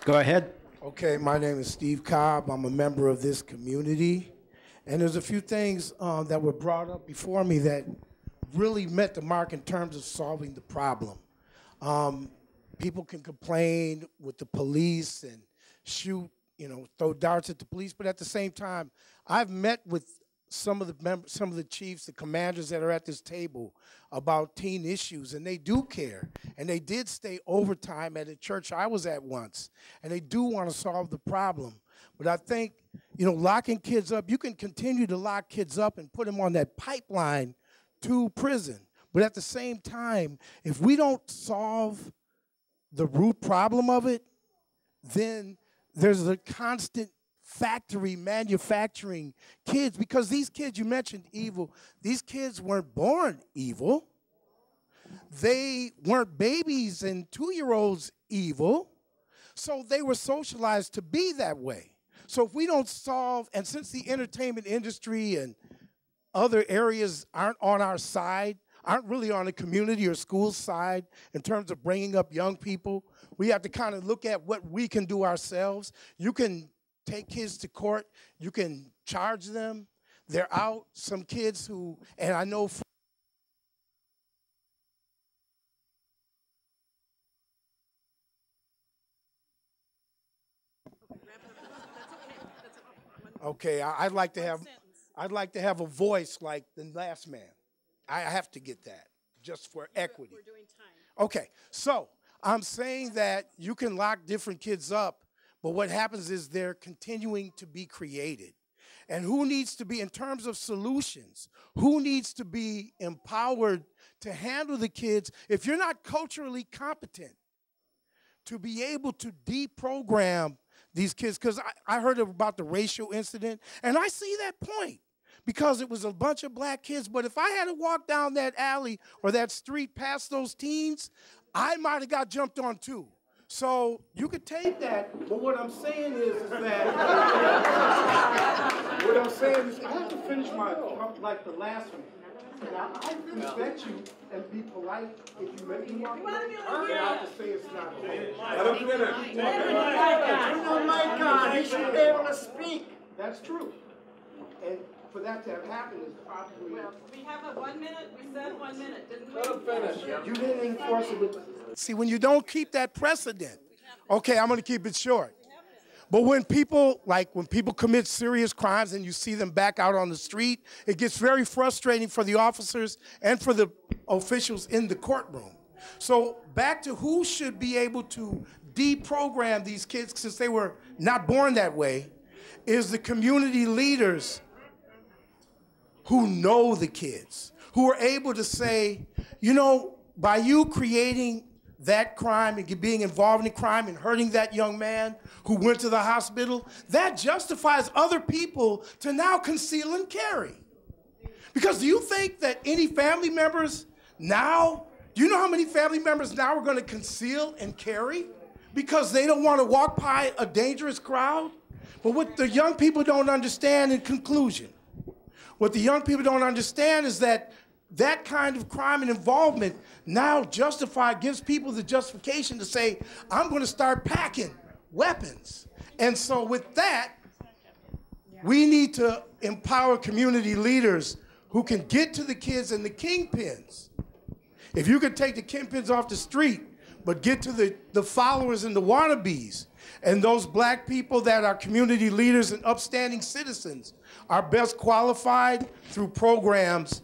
Go ahead. Okay, my name is Steve Cobb. I'm a member of this community. And there's a few things um, that were brought up before me that really met the mark in terms of solving the problem. Um, people can complain with the police and shoot, you know, throw darts at the police, but at the same time, I've met with some of the some of the chiefs, the commanders that are at this table about teen issues, and they do care. And they did stay overtime at a church I was at once, and they do want to solve the problem. But I think, you know, locking kids up, you can continue to lock kids up and put them on that pipeline to prison. But at the same time, if we don't solve the root problem of it, then there's a constant factory manufacturing kids. Because these kids you mentioned evil these kids weren't born evil. They weren't babies and two-year-olds evil. So they were socialized to be that way so if we don't solve and since the entertainment industry and other areas aren't on our side, aren't really on the community or school side in terms of bringing up young people. We have to kind of look at what we can do ourselves. You can take kids to court, you can charge them. They're out. Some kids who, and I know. Okay, I- I'd like to have, I'd like to have a voice like the last man. I have to get that, just for equity. We're doing time. Okay, so I'm saying that you can lock different kids up, but what happens is they're continuing to be created. And who needs to be, in terms of solutions, who needs to be empowered to handle the kids if you're not culturally competent to be able to deprogram these kids? Because I, I heard about the racial incident, and I see that point because it was a bunch of black kids. But if I had to walk down that alley or that street past those teens, I might have got jumped on too. So you could take that, but what I'm saying is, is that [laughs] what I'm saying is I have to finish my like the last one. Now, I respect you and be polite if you make me walk. You have to say it's not okay. Let him finish. Turn your mic on. He should be able to speak. That's true. And for that to have happened is probably. Well, we have a one minute, we said one minute, didn't we? Let him finish. You didn't enforce it with. See, when you don't keep that precedent, okay, I'm going to keep it short. But when people, like when people commit serious crimes and you see them back out on the street, it gets very frustrating for the officers and for the officials in the courtroom. So back to who should be able to deprogram these kids since they were not born that way is the community leaders who know the kids, who are able to say, you know, by you creating that crime and being involved in crime and hurting that young man who went to the hospital, that justifies other people to now conceal and carry. Because do you think that any family members now, do you know how many family members now are going to conceal and carry? Because they don't want to walk by a dangerous crowd? But what the young people don't understand in conclusion, what the young people don't understand is that that kind of crime and involvement now justify gives people the justification to say, I'm going to start packing weapons. And so with that, we need to empower community leaders who can get to the kids and the kingpins. If you could take the kingpins off the street, but get to the, the followers and the wannabes, and those black people that are community leaders and upstanding citizens are best qualified through programs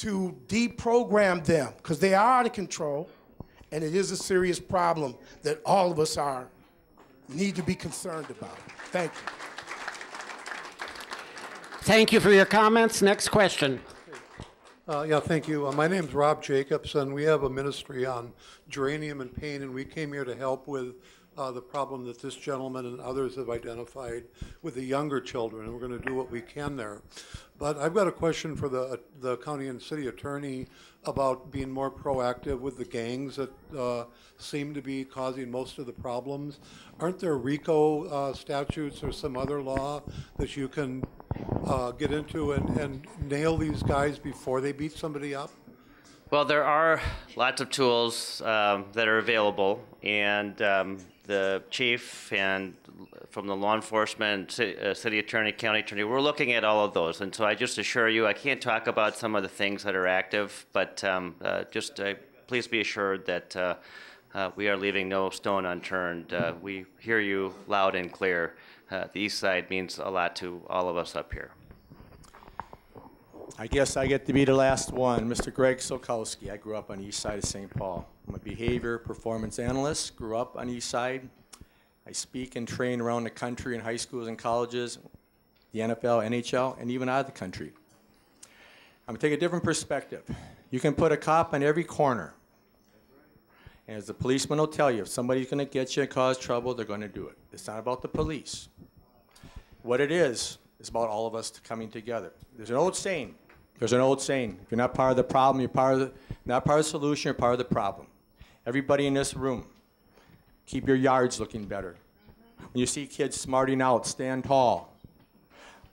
to deprogram them because they are out of control and it is a serious problem that all of us are need to be concerned about. Thank you. Thank you for your comments. Next question. Uh, yeah, thank you. Uh, my is Rob Jacobs, and we have a ministry on geranium and Payne, and we came here to help with uh, the problem that this gentleman and others have identified with the younger children, and we're going to do what we can there. But I've got a question for the the county and city attorney about being more proactive with the gangs that uh, seem to be causing most of the problems. Aren't there RICO uh, statutes or some other law that you can uh, get into and, and nail these guys before they beat somebody up? Well, there are lots of tools um, that are available, and um, the chief and from the law enforcement, city, uh, city, attorney, county attorney, we're looking at all of those. And so I just assure you, I can't talk about some of the things that are active, but um, uh, just uh, please be assured that uh, uh, we are leaving no stone unturned. We hear you loud and clear. the east side means a lot to all of us up here. I guess I get to be the last one. Mr. Greg Solkowski. I grew up on the east side of St. Paul. I'm a behavior performance analyst, grew up on the east side. I speak and train around the country in high schools and colleges, the NFL, NHL, and even out of the country. I'm to take a different perspective. You can put a cop on every corner. And as the policeman will tell you, if somebody's going to get you and cause trouble, they're going to do it. It's not about the police. What it is, is about all of us coming together. There's an old saying. There's an old saying. If you're not part of the problem, you're part of the, not part of the solution, you're part of the problem. Everybody in this room, keep your yards looking better. When you see kids smarting out, stand tall.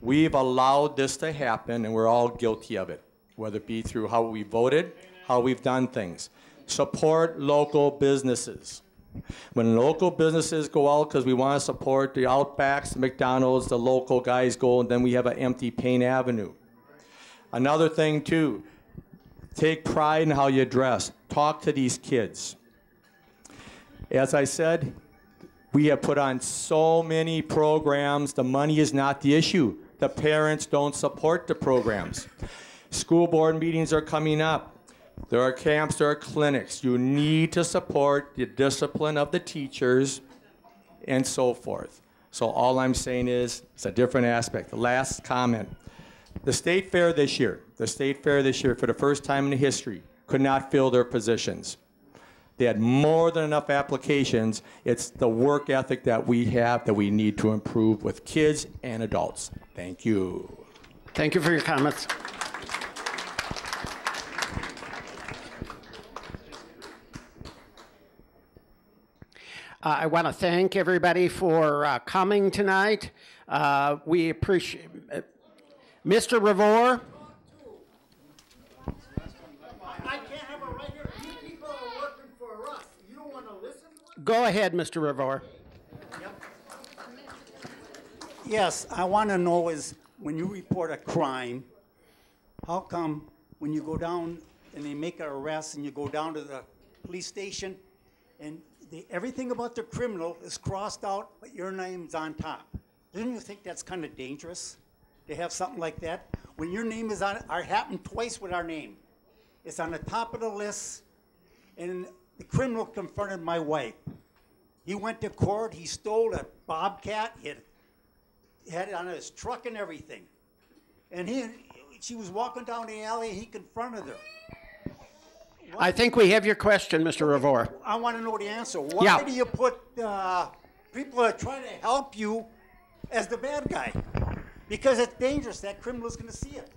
We've allowed this to happen, and we're all guilty of it, whether it be through how we voted, how we've done things. Support local businesses. When local businesses go out because we want to support the Outbacks, the McDonald's, the local guys go, and then we have an empty Payne Avenue. Another thing, too, take pride in how you dress. Talk to these kids. As I said, we have put on so many programs. The money is not the issue. The parents don't support the programs. School board meetings are coming up. There are camps, there are clinics. You need to support the discipline of the teachers and so forth. So all I'm saying is it's a different aspect. The last comment. The state fair this year, the state fair this year for the first time in history could not fill their positions. They had more than enough applications. It's the work ethic that we have that we need to improve with kids and adults. Thank you. Thank you for your comments. Uh, I want to thank everybody for uh, coming tonight. Uh, we appreciate uh, Mr. Revore. Go ahead, Mr. Revore. Yes, I want to know is when you report a crime, how come when you go down and they make an arrest and you go down to the police station and everything about the criminal is crossed out, but your name's on top? Don't you think that's kind of dangerous to have something like that? When your name is on, it happened twice with our name. It's on the top of the list, and the criminal confronted my wife. He went to court. He stole a bobcat. He had, had it on his truck and everything. And he, she was walking down the alley. and He confronted her. I think we have your question, Mr. Revore. I want to know the answer. Why Yeah. do you put uh, people that are trying to help you as the bad guy? Because it's dangerous. That criminal is going to see it.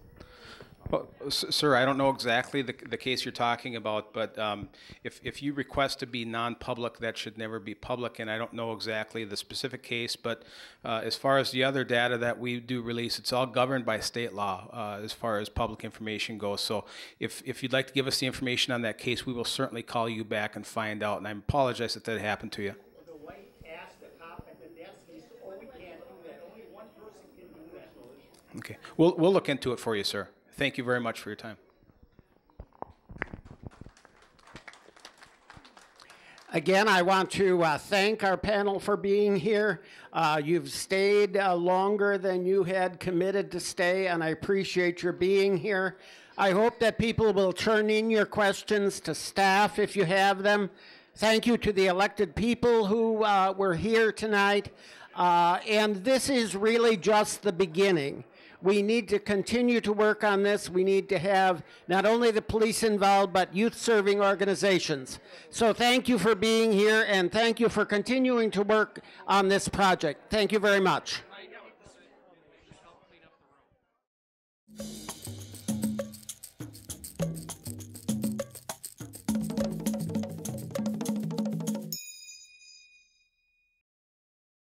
Well, sir, I don't know exactly the, the case you're talking about, but um, if, if you request to be non-public, that should never be public, and I don't know exactly the specific case, but uh, as far as the other data that we do release, it's all governed by state law uh, as far as public information goes. So if, if you'd like to give us the information on that case, we will certainly call you back and find out, and I apologize that that happened to you. The wife asked the cop at the desk, he said, we can't do that. Only one person can do that. Okay, we'll, we'll look into it for you, sir. Thank you very much for your time. Again, I want to uh, thank our panel for being here. Uh, you've stayed uh, longer than you had committed to stay, and I appreciate your being here. I hope that people will turn in your questions to staff if you have them. Thank you to the elected people who uh, were here tonight. Uh, and this is really just the beginning. We need to continue to work on this. We need to have not only the police involved, but youth serving organizations. So thank you for being here and thank you for continuing to work on this project. Thank you very much.